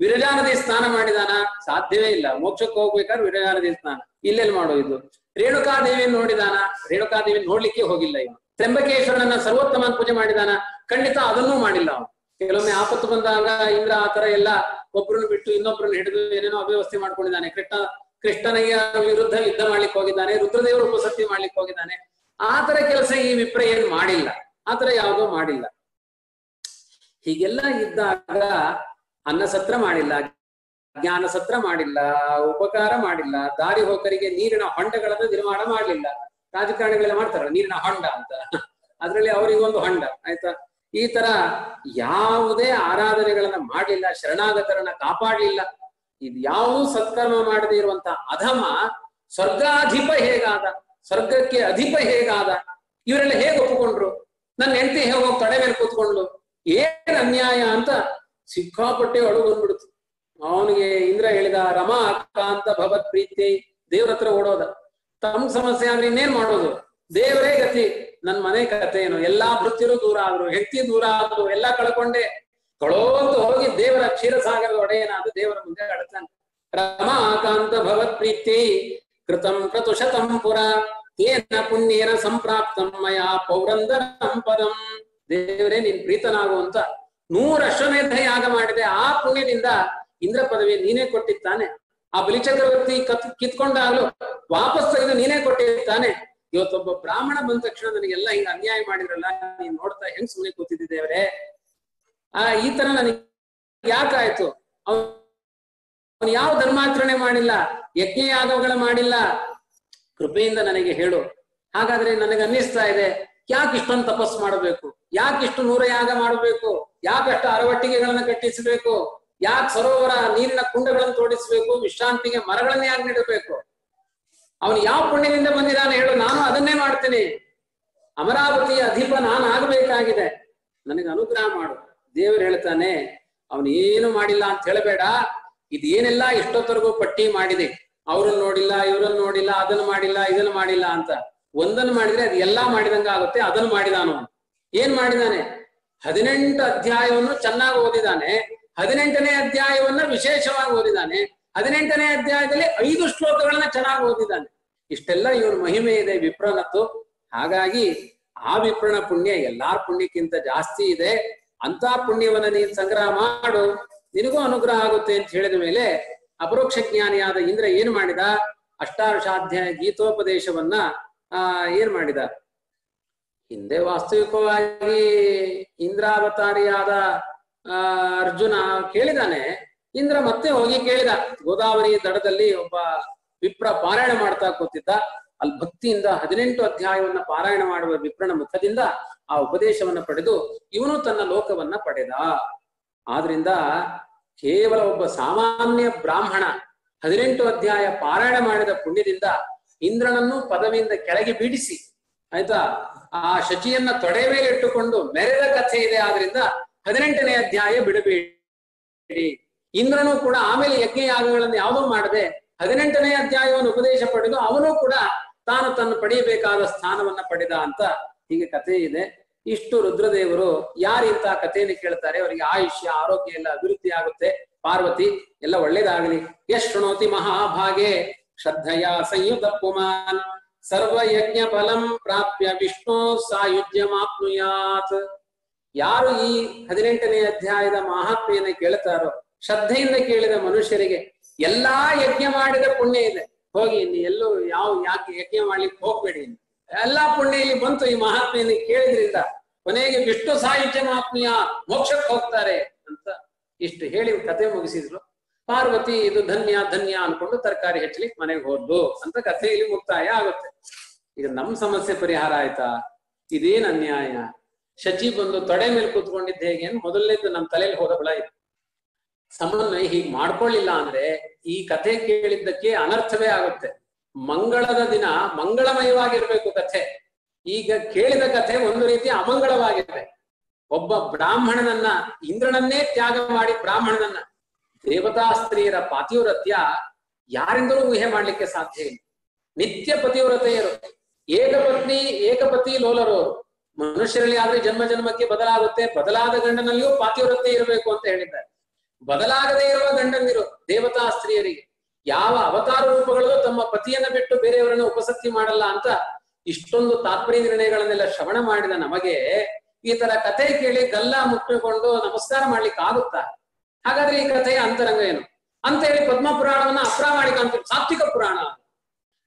Speaker 2: ವಿರಜಾನದಿ ಸ್ನಾನ ಮಾಡಿದಾನ? ಸಾಧ್ಯವೇ ಇಲ್ಲ. ಮೋಕ್ಷಕ್ಕೆ ಹೋಗ್ಬೇಕಾದ್ರೆ ವಿರಜಾನದಿ ಸ್ನಾನ. ಇಲ್ಲೆಲ್ಲಿ ಮಾಡೋ ಇದು? ರೇಣುಕಾದೇವಿಯನ್ನು ನೋಡಿದಾನ? ರೇಣುಕಾದೇವಿ ನೋಡ್ಲಿಕ್ಕೆ ಹೋಗಿಲ್ಲ ಇವನು. ತ್ರಂಬಕೇಶ್ವರನನ್ನ ಸರ್ವೋತ್ತಮ ಪೂಜೆ ಮಾಡಿದಾನ? ಖಂಡಿತ ಅದನ್ನೂ ಮಾಡಿಲ್ಲ ಅವನು. ಕೆಲವೊಮ್ಮೆ ಆಪತ್ತು ಬಂದಾಗ ಇಂದ್ರ ಆ ತರ ಎಲ್ಲ ಒಬ್ರನ್ನ ಬಿಟ್ಟು ಇನ್ನೊಬ್ರನ್ನ ಹಿಡಿದು ಏನೇನೋ ಅವ್ಯವಸ್ಥೆ ಮಾಡ್ಕೊಂಡಿದ್ದಾನೆ. ಕೃಷ್ಣ ಕೃಷ್ಣನಿಗೆ ವಿರುದ್ಧ ಯುದ್ಧ ಮಾಡ್ಲಿಕ್ಕೆ ಹೋಗಿದ್ದಾನೆ, ರುದ್ರದೇವರು ಉಪಸತಿ ಮಾಡ್ಲಿಕ್ಕೆ ಹೋಗಿದ್ದಾನೆ. ಆತರ ಕೆಲಸ ಈ ವಿಪ್ರ ಏನ್ ಮಾಡಿಲ್ಲ. ಆತರ ಯಾವುದೋ ಮಾಡಿಲ್ಲ. ಹೀಗೆಲ್ಲ ಇದ್ದಾಗ ಅನ್ನ ಸತ್ರ ಮಾಡಿಲ್ಲ. ಜ್ಞಾನ ಸತ್ರ ಮಾಡಿಲ್ಲ, ಉಪಕಾರ ಮಾಡಿಲ್ಲ, ದಾರಿ ಹೋಕರಿಗೆ ನೀರಿನ ಹೊಂಡಗಳನ್ನು ನಿರ್ಮಾಣ ಮಾಡಲಿಲ್ಲ. ರಾಜಕಾರಣಿಗಳೆಲ್ಲ ಮಾಡ್ತಾರ ನೀರಿನ ಹೊಂಡ ಅಂತ. ಅದರಲ್ಲಿ ಅವರಿಗೊಂದು ಹೊಂಡ, ಆಯ್ತಾ? ಈ ತರ ಯಾವುದೇ ಆರಾಧನೆಗಳನ್ನ ಮಾಡಲಿಲ್ಲ, ಶರಣಾಗತರನ್ನ ಕಾಪಾಡ್ಲಿಲ್ಲ. ಇದು ಯಾವುದೂ ಸತ್ಕರ್ಮ ಮಾಡದೇ ಇರುವಂತ ಅಧಮ, ಸ್ವರ್ಗಾಧಿಪ ಹೇಗಾದ? ಸ್ವರ್ಗಕ್ಕೆ ಅಧಿಪ ಹೇಗಾದ? ಇವರೆಲ್ಲ ಹೇಗೆ ಒಪ್ಪಿಕೊಂಡ್ರು? ನನ್ನ ಹೆಂಡತಿ ಹೇಗೆ ತಡೆ ಮೇಲೆ ಕೂತ್ಕೊಂಡ್ಲು ಏನ್ ಅನ್ಯಾಯ ಅಂತ ಸಿಕ್ಕಾಪಟ್ಟೆ ಅಳು ಅವನಿಗೆ ಇಂದ್ರ ಹೇಳಿದ, ರಮಾ ಆಕಾಂತ ಭಗವತ್ ಪ್ರೀತಿ ದೇವ್ರ ಹತ್ರ ಓಡೋದ. ತಮ್ ಸಮಸ್ಯೆ ಅಂದ್ರೆ ಇನ್ನೇನ್ ಮಾಡೋದು? ದೇವರೇ ಗತಿ. ನನ್ ಮನೆ ಕತೆ ಏನು? ಎಲ್ಲಾ ಭೃತ್ಯರು ದೂರ ಆದ್ರು, ಹೆಂಡತಿ ದೂರ ಆದ್ರು, ಎಲ್ಲಾ ಕಳ್ಕೊಂಡೆ. ಕಳೋಂತ ಹೋಗಿ ದೇವರ ಕ್ಷೀರಸಾಗರದ ಒಡೆಯನಾದ ದೇವರ ಮುಂದೆ ಅಳ್ತಾನೆ. ರಮಾಕಾಂತ ಭಗವತ್ ಪ್ರೀತಿ. ಕೃತಂ ಕ್ರತುಶತಂ ಪುರ. ಏನ ಪುಣ್ಯೇನ ಸಂಪ್ರಾಪ್ತಂ ಮಯ ಪೌರಂದರಂ ಪದಂ. ದೇವರೇ, ನಿನ್ ಪ್ರೀತನಾಗುವಂತ ನೂರ ಅಶ್ವಮೇಧ ಯಾಗ ಮಾಡಿದೆ. ಆ ಪುಣ್ಯದಿಂದ ಇಂದ್ರ ಪದವಿ ನೀನೇ ಕೊಟ್ಟಿದ್ದಾನೆ. ಆ ಬಲಿಚಕ್ರವರ್ತಿ ಕತ್, ಕಿತ್ಕೊಂಡಾಗ್ಲು ವಾಪಸ್ ತೆಗೆದು ನೀನೇ ಕೊಟ್ಟಿರ್ತಾನೆ ಇವತ್ತೊಬ್ಬ ಬ್ರಾಹ್ಮಣ ಬಂದ ತಕ್ಷಣ ನನಗೆಲ್ಲ ಹಿಂಗ ಅನ್ಯಾಯ ಮಾಡಿದ್ರಲ್ಲ, ನೀನ್ ನೋಡ್ತಾ ಹೆಂಗ್ ಸುಮ್ಮನೆ ಕೂತಿದ್ದೇವ್ರೆ ಆ, ಈ ತರ ನನಗೆ ಯಾಕಾಯ್ತು? ಅವನು ಯಾವ ಧರ್ಮಾಚರಣೆ ಮಾಡಿಲ್ಲ ಯಜ್ಞ ಯಾಗಗಳ ಮಾಡಿಲ್ಲ. ಕೃಪೆಯಿಂದ ನನಗೆ ಹೇಳು. ಹಾಗಾದ್ರೆ ನನಗೆ ಅನ್ನಿಸ್ತಾ ಇದೆ, ಯಾಕೆ ಇಷ್ಟೊಂದು ತಪಸ್ ಮಾಡಬೇಕು? ಯಾಕೆ ಇಷ್ಟು ನೂರ ಯಾಗ ಮಾಡಬೇಕು ಯಾಕಷ್ಟು ಅರವಟ್ಟಿಗೆಗಳನ್ನ ಕಟ್ಟಿಸಬೇಕು? ಯಾಕೆ ಸರೋವರ ನೀರಿನ ಕುಂಡಗಳನ್ನು ತೋಡಿಸ್ಬೇಕು? ವಿಶ್ರಾಂತಿಗೆ ಮರಗಳನ್ನ ಯಾಕೆ ನೀಡಬೇಕು? ಅವನು ಯಾವ ಪುಣ್ಯದಿಂದ ಬಂದಿದ್ದಾನೆ ಹೇಳು, ನಾನು ಅದನ್ನೇ ಮಾಡ್ತೀನಿ. ಅಮರಾವತಿಯ ಅಧಿಪ ನಾನು ಆಗಬೇಕಾಗಿದೆ ನನಗೆ ಅನುಗ್ರಹ ಮಾಡು. ದೇವರು ಹೇಳ್ತಾನೆ, ಅವನು ಏನು ಮಾಡಿಲ್ಲ ಅಂತ ಹೇಳಬೇಡ. ಇದೇನೆಲ್ಲ ಎಷ್ಟೊತ್ತರೆಗೂ ಪಟ್ಟಿ ಮಾಡಿದೆ? ಅವ್ರನ್ನ ನೋಡಿಲ್ಲ, ಇವ್ರನ್ನ ನೋಡಿಲ್ಲ, ಅದನ್ನ ಮಾಡಿಲ್ಲ, ಇದನ್ನ ಮಾಡಿಲ್ಲ ಅಂತ. ಒಂದನ್ನು ಮಾಡಿದ್ರೆ ಅದು ಎಲ್ಲಾ ಮಾಡಿದಂಗ ಆಗುತ್ತೆ, ಅದನ್ನು ಮಾಡಿದಾನು ಏನ್ ಮಾಡಿದಾನೆ? ಹದಿನೆಂಟು ಅಧ್ಯಾಯವನ್ನು ಚೆನ್ನಾಗಿ ಓದಿದಾನೆ. ಹದಿನೆಂಟನೇ ಅಧ್ಯಾಯವನ್ನ ವಿಶೇಷವಾಗಿ ಓದಿದಾನೆ ಹದಿನೆಂಟನೇ ಅಧ್ಯಾಯದಲ್ಲಿ ಐದು ಶ್ಲೋಕಗಳನ್ನ ಚೆನ್ನಾಗಿ ಓದಿದ್ದಾನೆ. ಇಷ್ಟೆಲ್ಲ ಇವನ ಮಹಿಮೆ ಇದೆ ವಿಪ್ರನತ್ತು ಹಾಗಾಗಿ ಆ ವಿಪ್ರನ ಪುಣ್ಯ ಎಲ್ಲಾರ ಪುಣ್ಯಕ್ಕಿಂತ ಜಾಸ್ತಿ ಇದೆ. ಅಂತ ಪುಣ್ಯವನ್ನ ನೀನ್ ಸಂಗ್ರಹ ಮಾಡು. ನಿನಗೂ ಅನುಗ್ರಹ ಆಗುತ್ತೆ ಅಂತ ಹೇಳಿದ ಮೇಲೆ ಅಪರೋಕ್ಷ ಜ್ಞಾನಿಯಾದ ಇಂದ್ರ ಏನ್ ಮಾಡಿದ? ಅಷ್ಟಾರ್ಷಾಧ್ಯಾಯ ಗೀತೋಪದೇಶವನ್ನ, ಆ, ಏನ್ ಮಾಡಿದ? ಹಿಂದೆ ವಾಸ್ತವಿಕವಾಗಿ ಇಂದ್ರಾವತಾರಿಯಾದ ಅರ್ಜುನ ಕೇಳಿದಾನೆ. ಇಂದ್ರ ಮತ್ತೆ ಹೋಗಿ ಕೇಳಿದ. ಗೋದಾವರಿ ದಡದಲ್ಲಿ ಒಬ್ಬ ವಿಪ್ರ ಪಾರಾಯಣ ಮಾಡ್ತಾ ಕೂತಿದ್ದ. ಅಲ್ಲಿ ಭಕ್ತಿಯಿಂದ ಹದಿನೆಂಟು ಅಧ್ಯಾಯವನ್ನ ಪಾರಾಯಣ ಮಾಡುವ ವಿಪ್ರನ ಮುಖದಿಂದ ಆ ಉಪದೇಶವನ್ನ ಪಡೆದು ಇವನು ತನ್ನ ಲೋಕವನ್ನ ಪಡೆದ. ಆದ್ರಿಂದ ಕೇವಲ ಒಬ್ಬ ಸಾಮಾನ್ಯ ಬ್ರಾಹ್ಮಣ ಹದಿನೆಂಟು ಅಧ್ಯಾಯ ಪಾರಾಯಣ ಮಾಡಿದ ಪುಣ್ಯದಿಂದ ಇಂದ್ರನನ್ನು ಪದವಿಯಿಂದ ಕೆಳಗೆ ಬೀಡಿಸಿ ಆಯ್ತಾ? ಆ ಶಚಿಯನ್ನ ತೊಡೆ ಮೇಲೆ ಇಟ್ಟುಕೊಂಡು ಮೆರೆದ ಕಥೆ ಇದೆ. ಆದ್ರಿಂದ ಹದಿನೆಂಟನೇ ಅಧ್ಯಾಯ ಬಿಡಬೇಡಿ. ಇಂದ್ರನು ಕೂಡ ಆಮೇಲೆ ಯಜ್ಞ ಯಾಗಗಳನ್ನು ಯಾವುದೂ ಮಾಡದೆ ಹದಿನೆಂಟನೇ ಅಧ್ಯಾಯವನ್ನು ಉಪದೇಶ ಪಡೆದು ಅವನು ಕೂಡ ತಾನು ತನ್ನ ಪಡೆಯಬೇಕಾದ ಸ್ಥಾನವನ್ನ ಪಡೆದ ಅಂತ ಹೀಗೆ ಕಥೆ ಇದೆ. ಇಷ್ಟು ರುದ್ರದೇವರು ಯಾರಿಂತ ಕಥೆಯನ್ನು ಕೇಳ್ತಾರೆ? ಅವರಿಗೆ ಆಯುಷ್ಯ, ಆರೋಗ್ಯ ಎಲ್ಲ ಅಭಿವೃದ್ಧಿ ಆಗುತ್ತೆ. ಪಾರ್ವತಿ, ಎಲ್ಲ ಒಳ್ಳೇದಾಗಲಿ. ಯಶ್ ಶೃಣೋತಿ ಮಹಾಭಾಗೆ, ಶ್ರದ್ಧೆಯ ಸಂಯುತ ಪುಮಾನ್. ಸರ್ವಯಜ್ಞ ಫಲಂ ಪ್ರಾಪ್ಯ ವಿಷ್ಣು ಸಾಯುಜ್ಯಮಾಪ್ನುಯಾತ್. ಯಾರು ಈ ಹದಿನೆಂಟನೇ ಅಧ್ಯಾಯದ ಮಹಾತ್ಮೆಯನ್ನ ಕೇಳ್ತಾರೋ, ಶ್ರದ್ಧೆಯಿಂದ ಕೇಳಿದ ಮನುಷ್ಯರಿಗೆ ಎಲ್ಲಾ ಯಜ್ಞ ಮಾಡಿದ ಪುಣ್ಯ ಇದೆ. ಹೋಗಿ ಇನ್ನು ಎಲ್ಲೂ ಯಾವ ಯಾಕೆ ಯಜ್ಞ ಮಾಡ್ಲಿಕ್ಕೆ ಹೋಗ್ಬೇಡಿ. ಎಲ್ಲಾ ಪುಣ್ಯ ಇಲ್ಲಿ ಬಂತು ಈ ಮಹಾತ್ಮೆಯನ್ನು ಕೇಳಿದ್ರಿಂದ. ಕೊನೆಗೆ ವಿಷ್ಣು ಸಾಹಿತ್ಯ ಮಹಾತ್ಮೆಯ ಮೋಕ್ಷಕ್ಕೆ ಹೋಗ್ತಾರೆ ಅಂತ ಇಷ್ಟು ಹೇಳಿ ಕತೆ ಮುಗಿಸಿದ್ರು. ಪಾರ್ವತಿ ಇದು ಧನ್ಯ ಧನ್ಯ ಅನ್ಕೊಂಡು ತರಕಾರಿ ಹೆಚ್ಚಲಿಕ್ಕೆ ಮನೆಗೆ ಹೋದ್ಲು ಅಂತ ಕಥೆ ಇಲ್ಲಿ ಮುಕ್ತಾಯ ಆಗುತ್ತೆ. ಈಗ ನಮ್ ಸಮಸ್ಯೆ ಪರಿಹಾರ ಆಯ್ತಾ? ಇದೇನ್ ಅನ್ಯಾಯ? ಶಚಿ ಬಂದು ತೊಡೆ ಮೇಲೆ ಕೂತ್ಕೊಂಡಿದ್ದ ಹೇಗೆ ಮೊದಲನೇದು ನಮ್ಮ ತಲೆಯಲ್ಲಿ ಹೋದ ಬಳ ಇತ್ತು. ಸಮನ್ವಯ ಹೀಗೆ ಮಾಡ್ಕೊಳ್ಳಿಲ್ಲ ಅಂದ್ರೆ ಈ ಕಥೆ ಕೇಳಿದ್ದಕ್ಕೆ ಅನರ್ಥವೇ ಆಗುತ್ತೆ. ಮಂಗಳದ ದಿನ ಮಂಗಳಮಯವಾಗಿರ್ಬೇಕು ಕಥೆ. ಈಗ ಕೇಳಿದ ಕಥೆ ಒಂದು ರೀತಿ ಅಮಂಗಳವಾಗಿದೆ. ಒಬ್ಬ ಬ್ರಾಹ್ಮಣನನ್ನ ಇಂದ್ರನನ್ನೇ ತ್ಯಾಗ ಮಾಡಿ ಬ್ರಾಹ್ಮಣನನ್ನ ದೇವತಾ ಸ್ತ್ರೀಯರ ಪಾತಿವ್ರತ್ಯ ಯಾರಿಂದಲೂ ಊಹೆ ಮಾಡ್ಲಿಕ್ಕೆ ಸಾಧ್ಯ ಇಲ್ಲ. ನಿತ್ಯ ಪತಿವ್ರತೆಯರು, ಏಕಪತ್ನಿ, ಏಕಪತಿ ಲೋಲರು ಮನುಷ್ಯರಲ್ಲಿ ಆದ್ರೆ ಜನ್ಮ ಜನ್ಮಕ್ಕೆ ಬದಲಾಗುತ್ತೆ. ಬದಲಾದ ಗಂಡನಲ್ಲಿಯೂ ಪಾತಿವ್ರತೆ ಇರಬೇಕು ಅಂತ ಹೇಳಿದ್ದಾರೆ. ಬದಲಾಗದೇ ಇರುವ ಗಂಡಂದಿರು, ದೇವತಾ ಸ್ತ್ರೀಯರಿಗೆ ಯಾವ ಅವತಾರ ರೂಪಗಳು ತಮ್ಮ ಪತಿಯನ್ನ ಬಿಟ್ಟು ಬೇರೆಯವರನ್ನ ಉಪಸಕ್ತಿ ಮಾಡಲ್ಲ ಅಂತ ಇಷ್ಟೊಂದು ತಾತ್ಪರ್ಯ ನಿರ್ಣಯಗಳನ್ನೆಲ್ಲ ಶ್ರವಣ ಮಾಡಿದ ನಮಗೆ ಈ ತರ ಕಥೆ ಕೇಳಿ ಗಲ್ಲ ಮುಟ್ಟಿಕೊಂಡು ನಮಸ್ಕಾರ ಮಾಡ್ಲಿಕ್ಕೆ ಆಗುತ್ತಾ? ಹಾಗಾದ್ರೆ ಈ ಕಥೆಯ ಅಂತರಂಗ ಏನು? ಅಂತ ಹೇಳಿ ಪದ್ಮ ಪುರಾಣವನ್ನ ಅಪ್ರಾಮಾಣಿಕ ಅಂತ ಸಾತ್ವಿಕ ಪುರಾಣ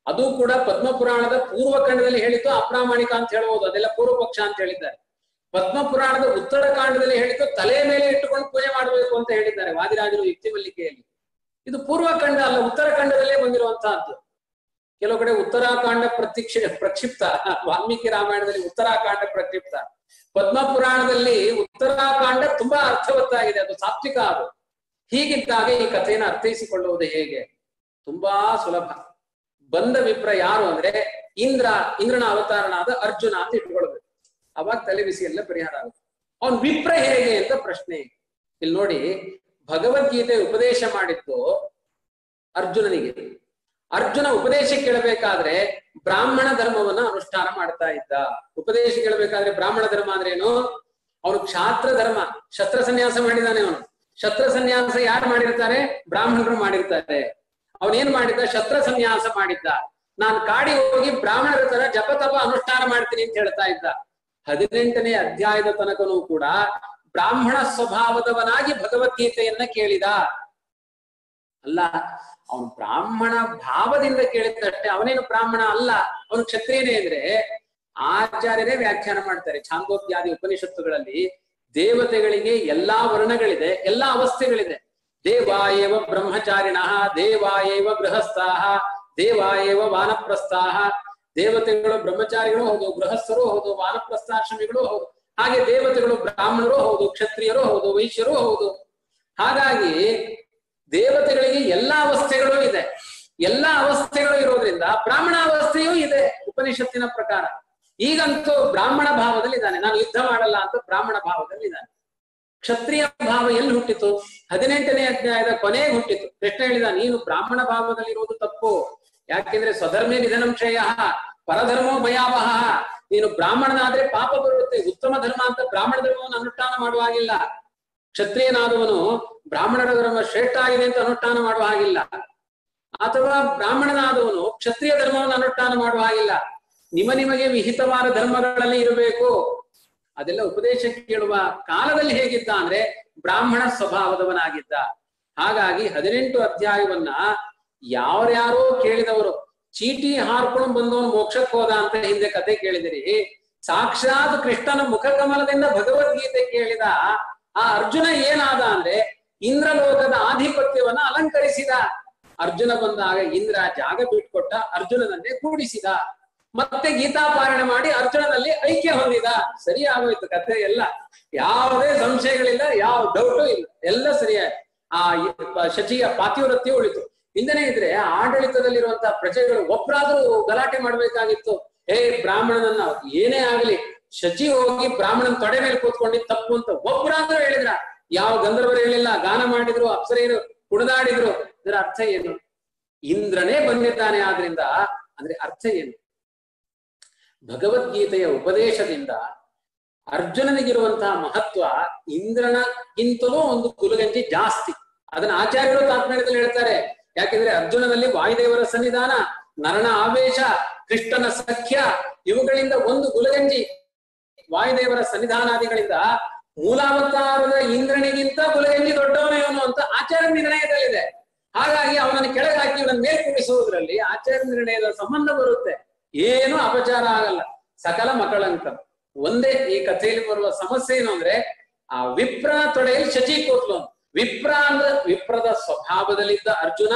Speaker 2: ಅದು ಕೂಡ ಪದ್ಮ ಪುರಾಣದ ಪೂರ್ವ ಖಂಡದಲ್ಲಿ ಹೇಳಿದ್ದು ಅಪ್ರಾಮಾಣಿಕ ಅಂತ ಹೇಳ್ಬೋದು ಅದೆಲ್ಲ ಪೂರ್ವ ಪಕ್ಷ ಅಂತ ಹೇಳಿದ್ದಾರೆ. ಪದ್ಮ ಪುರಾಣದ ಉತ್ತರ ಕಾಂಡದಲ್ಲಿ ಹೇಳಿದ್ದು ತಲೆ ಮೇಲೆ ಇಟ್ಟುಕೊಂಡು ಪೂಜೆ ಮಾಡಬೇಕು ಅಂತ ಹೇಳಿದ್ದಾರೆ ವಾದಿರಾಜರು ಯುಕ್ತಿ ಮಲ್ಲಿಕೆಯಲ್ಲಿ. ಇದು ಪೂರ್ವ ಅಲ್ಲ, ಉತ್ತರ ಖಂಡದಲ್ಲೇ ಬಂದಿರುವಂತಹದ್ದು. ಕೆಲವು ಕಡೆ ಉತ್ತರಾಖಂಡ ಪ್ರತಿಕ್ಷ, ಪ್ರಕ್ಷಿಪ್ತ, ವಾಲ್ಮೀಕಿ ರಾಮಾಯಣದಲ್ಲಿ ಉತ್ತರಾಖಂಡ ಪ್ರಕ್ಷಿಪ್ತ. ಪದ್ಮ ಪುರಾಣದಲ್ಲಿ ಉತ್ತರಾಖಂಡ ತುಂಬಾ ಅರ್ಥವತ್ತಾಗಿದೆ, ಅದು ಸಾತ್ವಿಕ ಅದು. ಹೀಗಿದ್ದಾಗ ಈ ಕಥೆಯನ್ನು ಅರ್ಥೈಸಿಕೊಳ್ಳುವುದು ಹೇಗೆ? ತುಂಬಾ ಸುಲಭ. ಬಂದ ವಿಪ್ರ ಯಾರು ಅಂದ್ರೆ ಇಂದ್ರ, ಇಂದ್ರನ ಅವತಾರನಾದ ಅರ್ಜುನ ಅಂತ ಇಟ್ಕೊಳ್ಬೇಕು. ಅವಾಗ ತಲೆ ಬಿಸಿ ಎಲ್ಲ ಪರಿಹಾರ ಆಗುತ್ತೆ. ಅವನ್ ವಿಪ್ರ ಹೇಗೆ ಅಂತ ಪ್ರಶ್ನೆ. ಇಲ್ಲಿ ನೋಡಿ, ಭಗವದ್ಗೀತೆ ಉಪದೇಶ ಮಾಡಿದ್ದು ಅರ್ಜುನನಿಗೆ. ಅರ್ಜುನ ಉಪದೇಶ ಕೇಳಬೇಕಾದ್ರೆ ಬ್ರಾಹ್ಮಣ ಧರ್ಮವನ್ನ ಅನುಷ್ಠಾನ ಮಾಡ್ತಾ ಇದ್ದ. ಉಪದೇಶ ಕೇಳಬೇಕಾದ್ರೆ ಬ್ರಾಹ್ಮಣ ಧರ್ಮ ಅಂದ್ರೆ ಏನು? ಅವನು ಕ್ಷಾತ್ರ ಧರ್ಮ. ಶಸ್ತ್ರ ಸನ್ಯಾಸ ಮಾಡಿದಾನೆ ಅವನು. ಶಸ್ತ್ರ ಸನ್ಯಾಸ ಯಾರು ಮಾಡಿರ್ತಾರೆ? ಬ್ರಾಹ್ಮಣರು ಮಾಡಿರ್ತಾರೆ. ಅವನೇನ್ ಮಾಡಿದ್ದ? ಶಸ್ತ್ರ ಸನ್ಯಾಸ ಮಾಡಿದ್ದ. ನಾನು ಕಾಡಿ ಹೋಗಿ ಬ್ರಾಹ್ಮಣರ ತರ ಜಪತಪ ಅನುಷ್ಠಾನ ಮಾಡ್ತೀನಿ ಅಂತ ಹೇಳ್ತಾ ಇದ್ದ. ಹದಿನೆಂಟನೇ ಅಧ್ಯಾಯದ ತನಕನೂ ಕೂಡ ಬ್ರಾಹ್ಮಣ ಸ್ವಭಾವದವನಾಗಿ ಭಗವದ್ಗೀತೆಯನ್ನ ಕೇಳಿದ. ಅಲ್ಲ, ಅವನು ಬ್ರಾಹ್ಮಣ ಭಾವದಿಂದ ಕೇಳಿದ್ದಷ್ಟೇ, ಅವನೇನು ಬ್ರಾಹ್ಮಣ ಅಲ್ಲ, ಅವನು ಕ್ಷತ್ರಿಯನೇ ಅಂದ್ರೆ ಆಚಾರ್ಯರೇ ವ್ಯಾಖ್ಯಾನ ಮಾಡ್ತಾರೆ ಛಾಂದೋದ್ಯಾದಿ ಉಪನಿಷತ್ತುಗಳಲ್ಲಿ. ದೇವತೆಗಳಿಗೆ ಎಲ್ಲಾ ವರ್ಣಗಳಿದೆ, ಎಲ್ಲಾ ಅವಸ್ಥೆಗಳಿದೆ. ದೇವಾಯೇವ ಬ್ರಹ್ಮಚಾರಿಣ, ದೇವಾಯೇವ ಗೃಹಸ್ಥಾಹ ದೇವಾಯೇವ ವಾನಪ್ರಸ್ಥಾಹ ದೇವತೆಗಳು ಬ್ರಹ್ಮಚಾರಿಗಳು ಹೌದು, ಗೃಹಸ್ಥರು ಹೌದು, ವಾನಪ್ರಸ್ಥಾಶ್ರಮಿಗಳು ಹೌದು. ಹಾಗೆ ದೇವತೆಗಳು ಬ್ರಾಹ್ಮಣರು ಹೌದು, ಕ್ಷತ್ರಿಯರು ಹೌದು, ವೈಶ್ಯರು ಹೌದು. ಹಾಗಾಗಿ ದೇವತೆಗಳಿಗೆ ಎಲ್ಲಾ ಅವಸ್ಥೆಗಳು ಇದೆ. ಎಲ್ಲಾ ಅವಸ್ಥೆಗಳು ಇರೋದ್ರಿಂದ ಬ್ರಾಹ್ಮಣ ಅವಸ್ಥೆಯೂ ಇದೆ ಉಪನಿಷತ್ತಿನ ಪ್ರಕಾರ. ಈಗಂತೂ ಬ್ರಾಹ್ಮಣ ಭಾವದಲ್ಲಿ ಇದ್ದಾನೆ ನಾನು ಯುದ್ಧ ಮಾಡಲ್ಲ ಅಂತ ಬ್ರಾಹ್ಮಣ ಭಾವದಲ್ಲಿ ಇದ್ದಾನೆ ಕ್ಷತ್ರಿಯ ಭಾವ ಎಲ್ಲಿ ಹುಟ್ಟಿತು? ಹದಿನೆಂಟನೇ ಅಧ್ಯಾಯದ ಕೊನೆಗೆ ಹುಟ್ಟಿತು. ಕೃಷ್ಣ ಹೇಳಿದ, ನೀನು ಬ್ರಾಹ್ಮಣ ಭಾವದಲ್ಲಿ ಇರುವುದು ತಪ್ಪು. ಯಾಕೆಂದ್ರೆ ಸ್ವಧರ್ಮೇ ನಿಧನಂ ಕ್ಷಯ, ಪರಧರ್ಮೋ ಭಯಾವಹ. ನೀನು ಬ್ರಾಹ್ಮಣನಾದ್ರೆ ಪಾಪ ಬರುತ್ತೆ ಉತ್ತಮ ಧರ್ಮ ಅಂತ ಬ್ರಾಹ್ಮಣ ಧರ್ಮವನ್ನು ಅನುಷ್ಠಾನ ಮಾಡುವ ಹಾಗಿಲ್ಲ. ಕ್ಷತ್ರಿಯನಾದವನು ಬ್ರಾಹ್ಮಣರ ಧರ್ಮ ಶ್ರೇಷ್ಠ ಆಗಿದೆ ಅಂತ ಅನುಷ್ಠಾನ ಮಾಡುವ ಹಾಗಿಲ್ಲ. ಅಥವಾ ಬ್ರಾಹ್ಮಣನಾದವನು ಕ್ಷತ್ರಿಯ ಧರ್ಮವನ್ನು ಅನುಷ್ಠಾನ ಮಾಡುವ ಹಾಗಿಲ್ಲ. ನಿಮ್ಮ ನಿಮಗೆ ವಿಹಿತವಾದ ಧರ್ಮಗಳಲ್ಲಿ ಇರಬೇಕು. ಅದೆಲ್ಲ ಉಪದೇಶ ಕೇಳುವ ಕಾಲದಲ್ಲಿ ಹೇಗಿದ್ದ ಅಂದ್ರೆ ಬ್ರಾಹ್ಮಣ ಸ್ವಭಾವದವನಾಗಿದ್ದ. ಹಾಗಾಗಿ ಹದಿನೆಂಟು ಅಧ್ಯಾಯವನ್ನ ಯಾರ್ಯಾರೋ ಕೇಳಿದವರು, ಚೀಟಿ ಹಾರ್ಕೊಂಡು ಬಂದವನು ಮೋಕ್ಷಕ್ಕೆ ಹೋದ ಅಂತ ಹಿಂದೆ ಕತೆ ಕೇಳಿದಿರಿ. ಸಾಕ್ಷಾತ್ ಕೃಷ್ಣನ ಮುಖಕಮಲದಿಂದ ಭಗವದ್ಗೀತೆ ಕೇಳಿದ ಆ ಅರ್ಜುನ ಏನಾದ ಅಂದ್ರೆ ಇಂದ್ರಲೋಕದ ಆಧಿಪತ್ಯವನ್ನ ಅಲಂಕರಿಸಿದ. ಅರ್ಜುನ ಬಂದಾಗ ಇಂದ್ರ ಜಾಗ ಬಿಟ್ಕೊಟ್ಟ, ಅರ್ಜುನನನ್ನೇ ಕೂಡಿಸಿದ. ಮತ್ತೆ ಗೀತಾಪಾರಾಯಣ ಮಾಡಿ ಅರ್ಜುನನಲ್ಲಿ ಐಕ್ಯ ಹೊಂದಿದ. ಸರಿ ಆಗೋಯ್ತು ಕಥೆ ಎಲ್ಲ. ಯಾವುದೇ ಸಂಶಯಗಳಿಲ್ಲ, ಯಾವ ಡೌಟು ಇಲ್ಲ. ಎಲ್ಲ ಸರಿಯಾಗಿ ಆ ಶಚಿಯ ಪಾತಿವ್ರತ್ಯ ಉಳಿತು. ಹಿಂದನೆ ಇದ್ರೆ ಆಡಳಿತದಲ್ಲಿರುವಂತಹ ಪ್ರಜೆಗಳು ಒಬ್ಬರಾದ್ರೂ ಗಲಾಟೆ ಮಾಡ್ಬೇಕಾಗಿತ್ತು. ಹೇ ಬ್ರಾಹ್ಮಣನನ್ನ, ಏನೇ ಆಗ್ಲಿ, ಶಚಿ ಹೋಗಿ ಬ್ರಾಹ್ಮಣನ್ ತೊಡೆ ಮೇಲೆ ಕೂತ್ಕೊಂಡಿದ್ ತಪ್ಪು ಅಂತ ಒಬ್ಬರಾದ್ರೂ ಹೇಳಿದ್ರ. ಯಾವ ಗಂಧರ್ವರು ಹೇಳಿಲ್ಲ, ಗಾನ ಮಾಡಿದ್ರು ಅಪ್ಸರೇನು ಕುಣಿದಾಡಿದ್ರು. ಇದರ ಅರ್ಥ ಏನು? ಇಂದ್ರನೇ ಬಂದಿದ್ದಾನೆ ಆದ್ರಿಂದ, ಅಂದ್ರೆ ಅರ್ಥ ಏನು? ಭಗವದ್ಗೀತೆಯ ಉಪದೇಶದಿಂದ ಅರ್ಜುನನಿಗಿರುವಂತಹ ಮಹತ್ವ ಇಂದ್ರನಗಿಂತಲೂ ಒಂದು ಕುಲಗಂಜಿ ಜಾಸ್ತಿ. ಅದನ್ನ ಆಚಾರ್ಯರು ತಾತ್ಪರ್ಯದಲ್ಲಿ ಹೇಳ್ತಾರೆ. ಯಾಕೆಂದ್ರೆ ಅರ್ಜುನನಲ್ಲಿ ವಾಯುದೇವರ ಸನ್ನಿಧಾನ, ನರನ ಆವೇಶ, ಕೃಷ್ಣನ ಸಖ್ಯ, ಇವುಗಳಿಂದ ಒಂದು ಗುಲಗಂಜಿ ವಾಯುದೇವರ ಸನ್ನಿಧಾನಾದಿಗಳಿಂದ ಮೂಲಾವತಾರದ ಇಂದ್ರನಿಗಿಂತ ಕುಲಗಂಜಿ ದೊಡ್ಡವನೇ ಅವನು ಅಂತ ಆಚಾರ್ಯ ನಿರ್ಣಯದಲ್ಲಿದೆ. ಹಾಗಾಗಿ ಅವನನ್ನು ಕೆಳಗಾಕಿ ಮೇಲ್ ಕೂಡಿಸುವುದರಲ್ಲಿ ಆಚಾರ್ಯ ನಿರ್ಣಯದ ಸಂಬಂಧ ಬರುತ್ತೆ. ಏನು ಅಪಚಾರ ಆಗಲ್ಲ. ಸಕಲ ಮಕ್ಕಳಂತ. ಒಂದೇ ಈ ಕಥೆಯಲ್ಲಿ ಬರುವ ಸಮಸ್ಯೆ ಏನು ಅಂದ್ರೆ, ಆ ವಿಪ್ರ ತೊಡೆಯಲ್ಲಿ ಶಚಿ ಕೂತ್ಲು. ವಿಪ್ರ ಅಂದ್ರೆ ವಿಪ್ರದ ಸ್ವಭಾವದಲ್ಲಿದ್ದ ಅರ್ಜುನ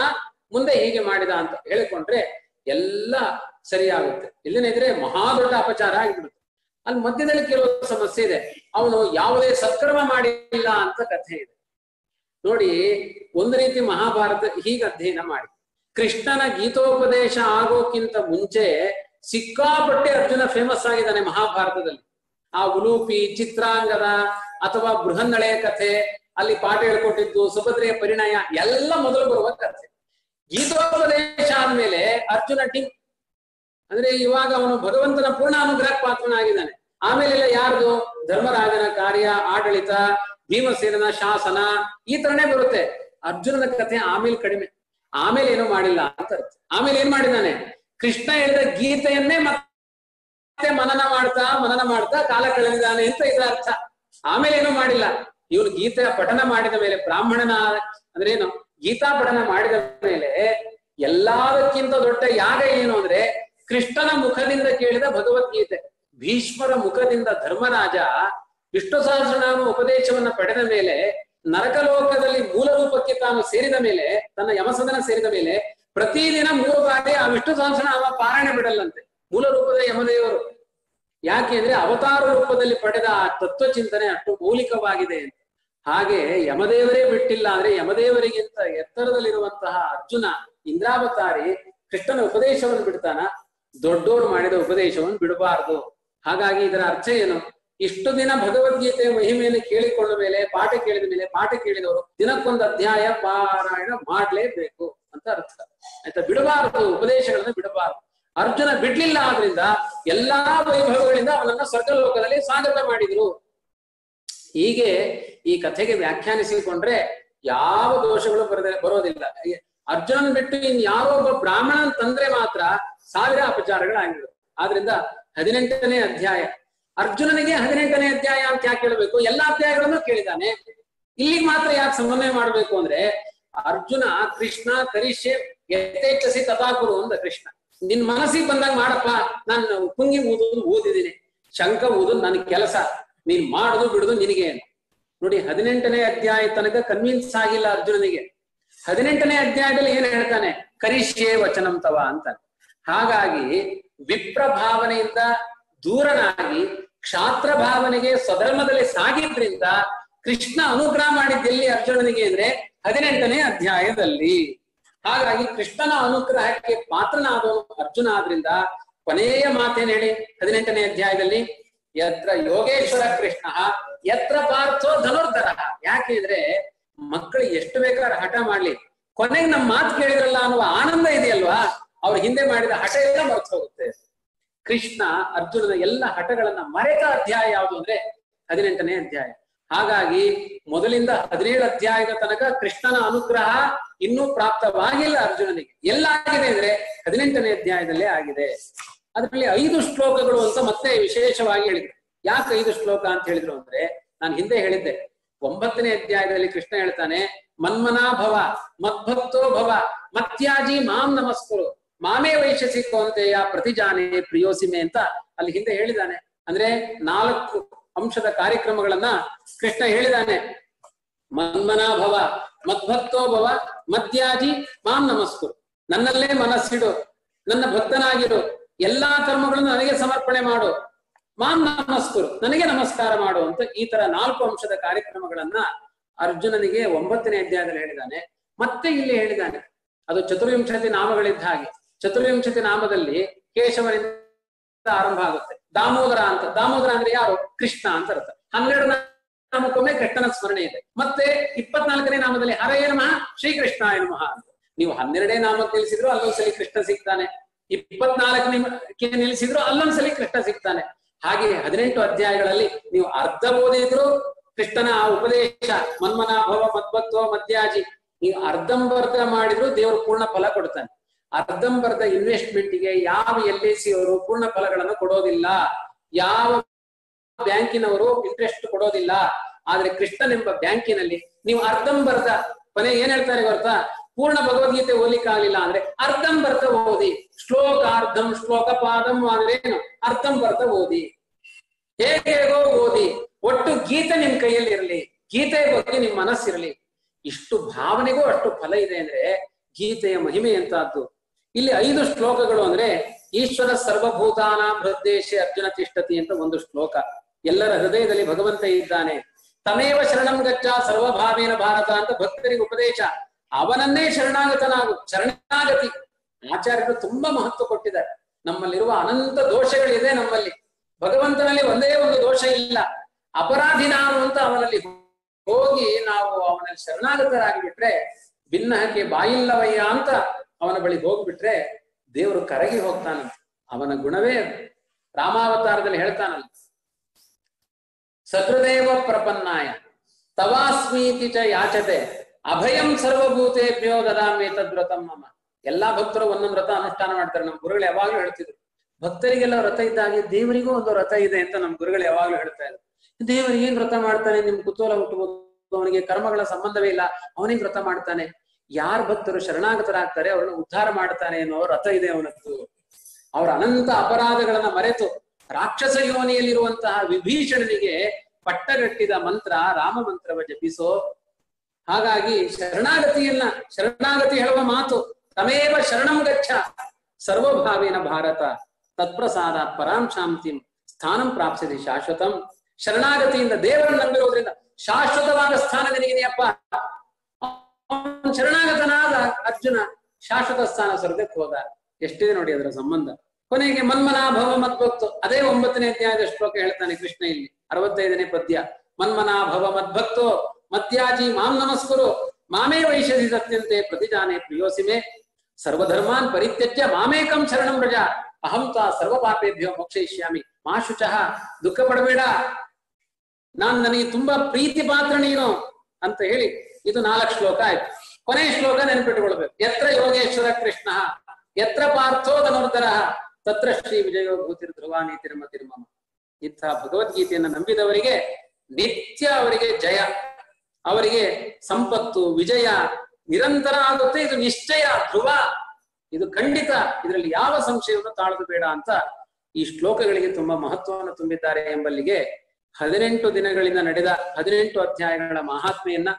Speaker 2: ಮುಂದೆ ಹೀಗೆ ಮಾಡಿದ ಅಂತ ಹೇಳಿಕೊಂಡ್ರೆ ಎಲ್ಲ ಸರಿಯಾಗುತ್ತೆ. ಇಲ್ಲೇನಿದ್ರೆ ಮಹಾ ದೊಡ್ಡ ಅಪಚಾರ ಆಗಿಬಿಡುತ್ತೆ. ಅಲ್ಲಿ ಮಧ್ಯದಲ್ಲಿ ಕೆಲವು ಸಮಸ್ಯೆ ಇದೆ. ಅವನು ಯಾವುದೇ ಸತ್ಕರ್ಮ ಮಾಡಿಲ್ಲ ಅಂತ ಕಥೆ ಇದೆ. ನೋಡಿ, ಒಂದು ರೀತಿ ಮಹಾಭಾರತ ಹೀಗೆ ಅಧ್ಯಯನ ಮಾಡಿ. ಕೃಷ್ಣನ ಗೀತೋಪದೇಶ ಆಗೋಕ್ಕಿಂತ ಮುಂಚೆ ಸಿಕ್ಕಾಪಟ್ಟೆ ಅರ್ಜುನ ಫೇಮಸ್ ಆಗಿದ್ದಾನೆ ಮಹಾಭಾರತದಲ್ಲಿ. ಆ ಉಲೂಪಿ ಚಿತ್ರಾಂಗದ ಅಥವಾ ಬೃಹನ್ನಳೆಯ ಕಥೆ, ಅಲ್ಲಿ ಪಾಠ ಹೇಳ್ಕೊಟ್ಟಿದ್ದು, ಸುಭದ್ರೆಯ ಪರಿಣಯ, ಎಲ್ಲ ಮೊದಲು ಬರುವ ಕಥೆ. ಗೀತೋಪದೇಶ ಆದ್ಮೇಲೆ ಅರ್ಜುನ ಟಿ, ಅಂದ್ರೆ ಇವಾಗ ಅವನು ಭಗವಂತನ ಪೂರ್ಣ ಅನುಗ್ರಹ ಪಾತ್ರನಾಗಿದ್ದಾನೆ. ಆಮೇಲೆ ಎಲ್ಲ ಯಾರ್ದು? ಧರ್ಮರಾಜನ ಕಾರ್ಯ, ಆಡಳಿತ, ಭೀಮಸೇನನ ಶಾಸನ, ಈ ತರನೇ ಬರುತ್ತೆ. ಅರ್ಜುನನ ಕಥೆ ಆಮೇಲೆ ಕಡಿಮೆ. ಆಮೇಲೆ ಏನು ಮಾಡಿಲ್ಲ ಅಂತ. ಆಮೇಲೆ ಏನ್ ಮಾಡಿದ್ದಾನೆ? ಕೃಷ್ಣ ಹೇಳಿದ ಗೀತೆಯನ್ನೇ ಮತ್ತೆ ಮನನ ಮಾಡ್ತಾ ಮನನ ಮಾಡ್ತಾ ಕಾಲ ಕಳೆದಿದ್ದಾನೆ ಅಂತ ಇದರ ಅರ್ಥ. ಆಮೇಲೆ ಏನೂ ಮಾಡಿಲ್ಲ. ಇವನು ಗೀತೆಯ ಪಠನ ಮಾಡಿದ ಮೇಲೆ, ಬ್ರಾಹ್ಮಣನ ಅಂದ್ರೆ ಏನು, ಗೀತಾ ಪಠನ ಮಾಡಿದ ಮೇಲೆ ಎಲ್ಲದಕ್ಕಿಂತ ದೊಡ್ಡ ಯಾಗ ಏನು ಅಂದ್ರೆ ಕೃಷ್ಣನ ಮುಖದಿಂದ ಕೇಳಿದ ಭಗವದ್ಗೀತೆ. ಭೀಷ್ಮರ ಮುಖದಿಂದ ಧರ್ಮರಾಜ ವಿಷ್ಣು ಸಹಸ್ರನಾಮ ಉಪದೇಶವನ್ನ ಪಡೆದ ಮೇಲೆ, ನರಕಲೋಕದಲ್ಲಿ ಮೂಲ ರೂಪಕ್ಕೆ ತಾನು ಸೇರಿದ ಮೇಲೆ, ತನ್ನ ಯಮಸದನ ಸೇರಿದ ಮೇಲೆ ಪ್ರತಿದಿನ ಮೂರು ಬಾರಿ ಆ ವಿಷ್ಣು ಸಹಸ್ರನಾಮ ಪಾರಾಯಣ ಬಿಡಲ್ಲಂತೆ. ಮೂಲ ರೂಪದ ಯಮದೇವರು. ಯಾಕೆ ಅಂದ್ರೆ ಅವತಾರ ರೂಪದಲ್ಲಿ ಪಡೆದ ಆ ತತ್ವ ಚಿಂತನೆ ಅಷ್ಟು ಮೌಲಿಕವಾಗಿದೆ ಅಂತ. ಹಾಗೆ ಯಮದೇವರೇ ಬಿಟ್ಟಿಲ್ಲ ಅಂದ್ರೆ ಯಮದೇವರಿಗಿಂತ ಎತ್ತರದಲ್ಲಿರುವಂತಹ ಅರ್ಜುನ, ಇಂದ್ರಾವತಾರಿ ಕೃಷ್ಣನ ಉಪದೇಶವನ್ನು ಬಿಡ್ತಾನ. ದೊಡ್ಡೋರು ಮಾಡಿದ ಉಪದೇಶವನ್ನು ಬಿಡಬಾರದು. ಹಾಗಾಗಿ ಇದರ ಅರ್ಥ ಏನು? ಇಷ್ಟು ದಿನ ಭಗವದ್ಗೀತೆಯ ಮಹಿಮೆಯನ್ನು ಕೇಳಿಕೊಂಡ ಮೇಲೆ, ಪಾಠ ಕೇಳಿದ ಮೇಲೆ, ಪಾಠ ಕೇಳಿದವರು ದಿನಕ್ಕೊಂದು ಅಧ್ಯಾಯ ಪಾರಾಯಣ ಮಾಡ್ಲೇಬೇಕು. ಅಂತ ಅರ್ಥ. ಆಯ್ತಾ? ಬಿಡಬಾರದು, ಉಪದೇಶಗಳನ್ನ ಬಿಡಬಾರದು. ಅರ್ಜುನ ಬಿಡ್ಲಿಲ್ಲ ಆದ್ರಿಂದ ಎಲ್ಲಾ ವೈಭವಗಳಿಂದ ಅವನನ್ನ ಸ್ವರ್ಗಲೋಕದಲ್ಲಿ ಸ್ವಾಗತ ಮಾಡಿದ್ರು. ಹೀಗೆ ಈ ಕಥೆಗೆ ವ್ಯಾಖ್ಯಾನಿಸಿಕೊಂಡ್ರೆ ಯಾವ ದೋಷಗಳು ಬರದ ಬರೋದಿಲ್ಲ. ಅರ್ಜುನನ್ ಬಿಟ್ಟು ಇನ್ ಯಾರೋ ಒಬ್ಬ ಬ್ರಾಹ್ಮಣನ್ ತಂದ್ರೆ ಮಾತ್ರ ಸಾವಿರ ಅಪಚಾರಗಳಾಗಿರುತ್ತೆ ಆದ್ರಿಂದ ಹದಿನೆಂಟನೇ ಅಧ್ಯಾಯ. ಅರ್ಜುನನಿಗೆ ಹದಿನೆಂಟನೇ ಅಧ್ಯಾಯ ಅಂತ ಯಾಕೆ ಕೇಳಬೇಕು ಎಲ್ಲಾ ಅಧ್ಯಾಯಗಳನ್ನು ಕೇಳಿದಾನೆ. ಇಲ್ಲಿಗೆ ಮಾತ್ರ ಯಾಕೆ ಸಮನ್ವಯ ಮಾಡ್ಬೇಕು ಅಂದ್ರೆ ಅರ್ಜುನ, ಕೃಷ್ಣ, ಕರಿಷೆ ಯಥೇಚ್ಛಸಿ ತಥಾಕುರು ಅಂದ ಕೃಷ್ಣ. ನಿನ್ ಮನಸ್ಸಿಗೆ ಬಂದಾಗ ಮಾಡಪ್ಪ, ನಾನು ಕುಂಗಿ ಓದೋದು ಓದಿದ್ದೀನಿ ಶಂಕ ಓದೋದು ನನ್ನ ಕೆಲಸ, ನೀನ್ ಮಾಡುದು ಬಿಡುದು ನಿನಗೆ ನೋಡಿ, ಹದಿನೆಂಟನೇ ಅಧ್ಯಾಯ ತನಕ ಕನ್ವಿನ್ಸ್ ಆಗಿಲ್ಲ ಅರ್ಜುನನಿಗೆ. ಹದಿನೆಂಟನೇ ಅಧ್ಯಾಯದಲ್ಲಿ ಏನ್ ಹೇಳ್ತಾನೆ? ಕರಿಷ್ಯೇ ವಚನಂ ತವ ಅಂತ ಹಾಗಾಗಿ ವಿಪ್ರ ಭಾವನೆಯಿಂದ ದೂರನಾಗಿ, ಕ್ಷಾತ್ರ ಭಾವನೆಗೆ ಸ್ವಧರ್ಮದಲ್ಲಿ ಸಾಗಿದ್ರಿಂದ ಕೃಷ್ಣ ಅನುಗ್ರಹ ಮಾಡಿದ್ದೆಲ್ಲಿ ಅರ್ಜುನನಿಗೆ ಅಂದ್ರೆ ಹದಿನೆಂಟನೇ ಅಧ್ಯಾಯದಲ್ಲಿ. ಹಾಗಾಗಿ ಕೃಷ್ಣನ ಅನುಗ್ರಹಕ್ಕೆ ಪಾತ್ರನಾದವನು ಅರ್ಜುನ ಆದ್ರಿಂದ ಕೊನೆಯ ಮಾತೇನ್ ಹೇಳಿ ಹದಿನೆಂಟನೇ ಅಧ್ಯಾಯದಲ್ಲಿ? ಯತ್ರ ಯೋಗೇಶ್ವರ ಕೃಷ್ಣ, ಯತ್ರ ಪಾರ್ಥೋ ಧನುರ್ಧರ. ಯಾಕೆ ಅಂದ್ರೆ ಮಕ್ಕಳು ಎಷ್ಟು ಬೇಕಾದ್ರೆ ಹಠ ಮಾಡ್ಲಿ. ಕೊನೆಗೆ ನಮ್ಮ ಮಾತು ಕೇಳಿದ್ರಲ್ಲ ಅನ್ನುವ ಆನಂದ ಇದೆಯಲ್ವಾ? ಅವ್ರ ಹಿಂದೆ ಮಾಡಿದ ಹಠ ಎಲ್ಲ ಮರೆತು ಹೋಗುತ್ತೆ. ಕೃಷ್ಣ ಅರ್ಜುನನ ಎಲ್ಲ ಹಠಗಳನ್ನ ಮರೆತ ಅಧ್ಯಾಯ ಯಾವುದು ಅಂದ್ರೆ ಹದಿನೆಂಟನೇ ಅಧ್ಯಾಯ. ಹಾಗಾಗಿ ಮೊದಲಿಂದ ಹದಿನೇಳು ಅಧ್ಯಾಯದ ತನಕ ಕೃಷ್ಣನ ಅನುಗ್ರಹ ಇನ್ನೂ ಪ್ರಾಪ್ತವಾಗಿಲ್ಲ ಅರ್ಜುನನಿಗೆ. ಎಲ್ಲ ಆಗಿದೆ ಅಂದ್ರೆ ಹದಿನೆಂಟನೇ ಅಧ್ಯಾಯದಲ್ಲೇ ಆಗಿದೆ. ಅದರಲ್ಲಿ ಐದು ಶ್ಲೋಕಗಳು ಅಂತ ಮತ್ತೆ ವಿಶೇಷವಾಗಿ ಹೇಳಿದ್ರು. ಯಾಕೆ ಐದು ಶ್ಲೋಕ ಅಂತ ಹೇಳಿದ್ರು ಅಂದ್ರೆ ನಾನು ಹಿಂದೆ ಹೇಳಿದ್ದೆ. ಒಂಬತ್ತನೇ ಅಧ್ಯಾಯದಲ್ಲಿ ಕೃಷ್ಣ ಹೇಳ್ತಾನೆ, ಮನ್ಮನಾ ಭವ, ಮದ್ಭಕ್ತೋ ಭವ, ಮತ್ಯಾಜಿ ಮಾಂ ನಮಸ್ಕರು. ಮಾಮೇ ವೈಶಸಿ ಕೋಂತೆಯ ಪ್ರತಿಜಾನೆ ಪ್ರಿಯೋಸಿಮೆ ಅಂತ ಅಲ್ಲಿ ಹಿಂದೆ ಹೇಳಿದಾನೆ ಅಂದ್ರೆ ನಾಲ್ಕು ಅಂಶದ ಕಾರ್ಯಕ್ರಮಗಳನ್ನ ಕೃಷ್ಣ ಹೇಳಿದಾನೆ. ಮನ್ಮನಾಭವ ಮದ್ಭಕ್ತೋ ಭವ, ಮದ್ಯಾಜಿ, ಮಾಂ ನಮಸ್ಕುರು ನನ್ನಲ್ಲೇ ಮನಸ್ಸಿಡು, ನನ್ನ ಭಕ್ತನಾಗಿರು. ಎಲ್ಲಾ ಕರ್ಮಗಳನ್ನು ನನಗೆ ಸಮರ್ಪಣೆ ಮಾಡು. ಮಾಂ ನಮಸ್ಕುರು ನನಗೆ ನಮಸ್ಕಾರ ಮಾಡು ಅಂತ ಈ ತರ ನಾಲ್ಕು ಅಂಶದ ಕಾರ್ಯಕ್ರಮಗಳನ್ನ ಅರ್ಜುನನಿಗೆ ಒಂಬತ್ತನೇ ಅಧ್ಯಾಯದಲ್ಲಿ ಹೇಳಿದಾನೆ. ಮತ್ತೆ ಇಲ್ಲಿ ಹೇಳಿದಾನೆ. ಅದು ಚತುರ್ವಿಂಶತಿ ನಾಮಗಳಿದ್ದ ಹಾಗೆ. ಚತುರ್ವಿಂಶತಿ ನಾಮದಲ್ಲಿ ಕೇಶವರಿಂದ ಆರಂಭ ಆಗುತ್ತೆ. ದಾಮೋದರ ಅಂತ. ದಾಮೋದರ ಅಂದ್ರೆ ಯಾರು? ಕೃಷ್ಣ ಅಂತ ಅರ್ಥ ಹನ್ನೆರಡು ನಾಮಕ್ಕೊಮ್ಮೆ ಕೃಷ್ಣನ ಸ್ಮರಣೆ ಇದೆ. ಮತ್ತೆ ಇಪ್ಪತ್ನಾಲ್ಕನೇ ನಾಮದಲ್ಲಿ ಹರಯ ನಮಃ ಶ್ರೀಕೃಷ್ಣ ನಮಃ ಅಂತ. ನೀವು ಹನ್ನೆರಡೇ ನಾಮಕ್ಕೆ ನಿಲ್ಲಿಸಿದ್ರು ಅಲ್ಲೊಂದ್ಸಲಿ ಕೃಷ್ಣ ಸಿಗ್ತಾನೆ. ಇಪ್ಪತ್ನಾಲ್ಕನೇ ನಿಲ್ಲಿಸಿದ್ರು ಅಲ್ಲೊಂದ್ಸಲಿ ಕೃಷ್ಣ ಸಿಗ್ತಾನೆ. ಹಾಗೆ ಹದಿನೆಂಟು ಅಧ್ಯಾಯಗಳಲ್ಲಿ ನೀವು ಅರ್ಧ ಓದಿದ್ರು ಕೃಷ್ಣನ ಆ ಉಪದೇಶ ಮನ್ಮನಾಭವ ಭವ ಮದ್ಯಾಜಿ ಮಧ್ಯಾಜಿ ನೀವು ಅರ್ಧಂಬರ್ಧ ಮಾಡಿದ್ರು ದೇವರು ಪೂರ್ಣ ಫಲ ಕೊಡ್ತಾನೆ. ಅರ್ಧಂಬರ್ಧ ಇನ್ವೆಸ್ಟ್ಮೆಂಟ್ಗೆ ಯಾವ ಎಲ್ ಐ ಸಿ ಅವರು ಪೂರ್ಣ ಫಲಗಳನ್ನು ಕೊಡೋದಿಲ್ಲ. ಯಾವ ಬ್ಯಾಂಕಿನವರು ಇಂಟ್ರೆಸ್ಟ್ ಕೊಡೋದಿಲ್ಲ. ಆದ್ರೆ ಕೃಷ್ಣನೆಂಬ ಬ್ಯಾಂಕಿನಲ್ಲಿ ನೀವು ಅರ್ಧಂಬರ್ಧ, ಕೊನೆ ಏನ್ ಹೇಳ್ತಾರೆ ಗೊತ್ತಾ? ಪೂರ್ಣ ಭಗವದ್ಗೀತೆ ಓದ್ಲಿಕ್ಕಾಗಲಿಲ್ಲ ಅಂದ್ರೆ ಅರ್ಧಂಬರ್ಧ ಓದಿ. ಶ್ಲೋಕ ಅರ್ಧಂ ಶ್ಲೋಕ ಪಾದಂ ಅಂದ್ರೆ ಏನು? ಅರ್ಧಂಬರ್ಧ ಓದಿ. ಹೇಗೆ ಓದಿ. ಒಟ್ಟು ಗೀತೆ ನಿಮ್ ಕೈಯಲ್ಲಿ ಇರಲಿ. ಗೀತೆಯ ಬಗ್ಗೆ ನಿಮ್ ಮನಸ್ಸಿರಲಿ. ಇಷ್ಟು ಭಾವನೆಗೂ ಅಷ್ಟು ಫಲ ಇದೆ ಅಂದ್ರೆ ಗೀತೆಯ ಮಹಿಮೆ ಎಂತಾದ್ದು? ಇಲ್ಲಿ ಐದು ಶ್ಲೋಕಗಳು ಅಂದ್ರೆ ಈಶ್ವರ ಸರ್ವಭೂತಾನ ಹೃದ್ದೇಶ ಅರ್ಜುನ ತಿಷ್ಟತಿ ಅಂತ ಒಂದು ಶ್ಲೋಕ. ಎಲ್ಲರ ಹೃದಯದಲ್ಲಿ ಭಗವಂತ ಇದ್ದಾನೆ. ತಮೇವ ಶರಣಂ ಗಚ್ಚ ಸರ್ವಭಾವೇನ ಭಾರತ ಅಂತ ಭಕ್ತರಿಗೆ ಉಪದೇಶ. ಅವನನ್ನೇ ಶರಣಾಗತನಾಗು, ಶರಣಾಗತಿ. ಆಚಾರ್ಯರು ತುಂಬಾ ಮಹತ್ವ ಕೊಟ್ಟಿದ್ದಾರೆ. ನಮ್ಮಲ್ಲಿರುವ ಅನಂತ ದೋಷಗಳಿದೆ ನಮ್ಮಲ್ಲಿ. ಭಗವಂತನಲ್ಲಿ ಒಂದೇ ಒಂದು ದೋಷ ಇಲ್ಲ. ಅಪರಾಧಿ ನಾನು ಅಂತ ಅವನಲ್ಲಿ ಹೋಗಿ ನಾವು ಅವನಲ್ಲಿ ಶರಣಾಗತರಾಗಿಬಿಟ್ರೆ ಭಿನ್ನಹಕ್ಕೆ ಬಾಯಿಲ್ಲವಯ್ಯ ಅಂತ ಅವನ ಬಳಿ ಹೋಗ್ಬಿಟ್ರೆ, ದೇವರು ಕರಗಿ ಹೋಗ್ತಾನಂತೆ. ಅವನ ಗುಣವೇ. ರಾಮಾವತಾರದಲ್ಲಿ ಹೇಳ್ತಾನಲ್ಲ ಸಕೃದೇವ ಪ್ರಪನ್ನಾಯ. ತವಾಸ್ಮೀತಿ ಚ ಯಾಚತೆ. ಅಭಯಂ ಸರ್ವಭೂತೇಭ್ಯೋ ದದಾಮಿ ತದ್ವ್ರತಂ ಮಮ. ಎಲ್ಲಾ ಭಕ್ತರು ಒಂದೊಂದು ವ್ರತ ಅನುಷ್ಠಾನ ಮಾಡ್ತಾರೆ. ನಮ್ಮ ಗುರುಗಳು ಯಾವಾಗ್ಲೂ ಹೇಳ್ತಿದ್ರು. ಭಕ್ತರಿಗೆಲ್ಲ ವ್ರತ ಇದ್ದಾಗೆ ದೇವರಿಗೂ ಒಂದು ವ್ರತ ಇದೆ ಅಂತ ನಮ್ಮ ಗುರುಗಳು ಯಾವಾಗ್ಲೂ ಹೇಳ್ತಾ ಇದ್ರು. ದೇವರಿಗೆ ಏನ್ ವ್ರತ ಮಾಡ್ತಾನೆ? ನಿಮ್ ಕುತೂಹಲ ಹುಟ್ಟಬಹುದು ಅವನಿಗೆ ಕರ್ಮಗಳ ಸಂಬಂಧವೇ ಇಲ್ಲ. ಅವನಿಗೆ ವ್ರತ ಮಾಡ್ತಾನೆ. ಯಾರ್ ಭಕ್ತರು ಶರಣಾಗತರಾಗ್ತಾರೆ? ಅವ್ರನ್ನ ಉದ್ಧಾರ ಮಾಡ್ತಾನೆ ಅನ್ನೋ ವ್ರತ ಇದೆ ಅವನದ್ದು. ಅವರ ಅನಂತ ಅಪರಾಧಗಳನ್ನ ಮರೆತು ರಾಕ್ಷಸ ಯೋನಿಯಲ್ಲಿರುವಂತಹ ವಿಭೀಷಣನಿಗೆ ಪಟ್ಟಗಟ್ಟಿದ ಮಂತ್ರ, ರಾಮ ಮಂತ್ರವ ಜಪಿಸೋ. ಹಾಗಾಗಿ ಶರಣಾಗತಿಯನ್ನ, ಶರಣಾಗತಿ ಹೇಳುವ ಮಾತು, ತಮೇವ ಶರಣಂ ಗಚ್ಚ. ಸರ್ವಭಾವೇನ ಭಾರತ, ತತ್ಪ್ರಸಾದ ಪರಾಂ ಶಾಂತಿಂ, ಸ್ಥಾನಂ ಪ್ರಾಪ್ಸಿದೆ ಶಾಶ್ವತಂ. ಶರಣಾಗತಿಯಿಂದ ದೇವರನ್ನು ನಂಬಿರೋದ್ರಿಂದ ಶಾಶ್ವತವಾದ ಸ್ಥಾನ ನಿನಗಿದೆಯಪ್ಪ. ಶರಣಾಗತನಾದ ಅರ್ಜುನ ಶಾಶ್ವತ ಸ್ಥಾನ ಸ್ವರ್ಗಕ್ಕೆ ಹೋದ. ಎಷ್ಟಿದೆ ನೋಡಿ ಅದರ ಸಂಬಂಧ. ಕೊನೆಗೆ ಮನ್ಮನಾಭವ ಮದ್ಭಕ್ತು ಅದೇ ಒಂಬತ್ತನೇ ಅಧ್ಯಾಯದ ಶ್ಲೋಕ ಹೇಳ್ತಾನೆ ಕೃಷ್ಣ ಇಲ್ಲಿ, ಅರವತ್ತೈದನೇ ಪದ್ಯ. ಮನ್ಮನಾಭವ ಮದ್ಭಕ್ತು ಮದ್ಯಾಜಿ ಮಾಂ ನಮಸ್ಕುರು. ಮಾಮೇ ವೈಶಸಿ ಸತ್ಯಂತೆ ಪ್ರತಿಜಾನೆ ಪ್ರಿಯೋಸಿಮೆ. ಸರ್ವಧರ್ಮಾನ್ ಪರಿತ್ಯಜ್ಯ ಮಾಮೇಕಂ ಶರಣಂ ರಜ. ಅಹಂ ತಾ ಸರ್ವ ಪಾಪೇಭ್ಯೋ ಮೋಕ್ಷಯಿಷ್ಯಾಮಿ. ಮಾ ಶುಚಃ, ದುಃಖ ಪಡಬೇಡ. ನಾನ್ ನನಗೆ ತುಂಬಾ ಪ್ರೀತಿ ಪಾತ್ರ ನೀನು ಅಂತ ಹೇಳಿ ಇದು ನಾಲ್ಕು ಶ್ಲೋಕ ಆಯ್ತು. ಕೊನೆಯ ಶ್ಲೋಕ ನೆನಪಿಟ್ಟುಕೊಳ್ಬೇಕು. ಯತ್ರ ಯೋಗೇಶ್ವರ ಕೃಷ್ಣ, ಯತ್ರ ಪಾರ್ಥೋ ಧನುರ್ಧರ. ತತ್ರ ಶ್ರೀ ವಿಜಯೋ ಭೂತಿರ್ ಧ್ರುವಾನಿ ನೀತಿರ್ಮ ತಿರ್ಮಮ. ಇಂಥ ಭಗವದ್ಗೀತೆಯನ್ನು ನಂಬಿದವರಿಗೆ ನಿತ್ಯ ಅವರಿಗೆ ಜಯ. ಅವರಿಗೆ ಸಂಪತ್ತು, ವಿಜಯ, ನಿರಂತರ ಆಗುತ್ತೆ. ಇದು ನಿಶ್ಚಯ ಧ್ರುವ. ಇದು ಖಂಡಿತ ಇದರಲ್ಲಿ ಯಾವ ಸಂಶಯವನ್ನು ತಾಳದು ಬೇಡ ಅಂತ ಈ ಶ್ಲೋಕಗಳಿಗೆ ತುಂಬಾ ಮಹತ್ವವನ್ನು ತುಂಬಿದ್ದಾರೆ ಎಂಬಲ್ಲಿಗೆ ಹದಿನೆಂಟು ದಿನಗಳಿಂದ ನಡೆದ ಹದಿನೆಂಟು ಅಧ್ಯಾಯಗಳ ಮಹಾತ್ಮೆಯನ್ನ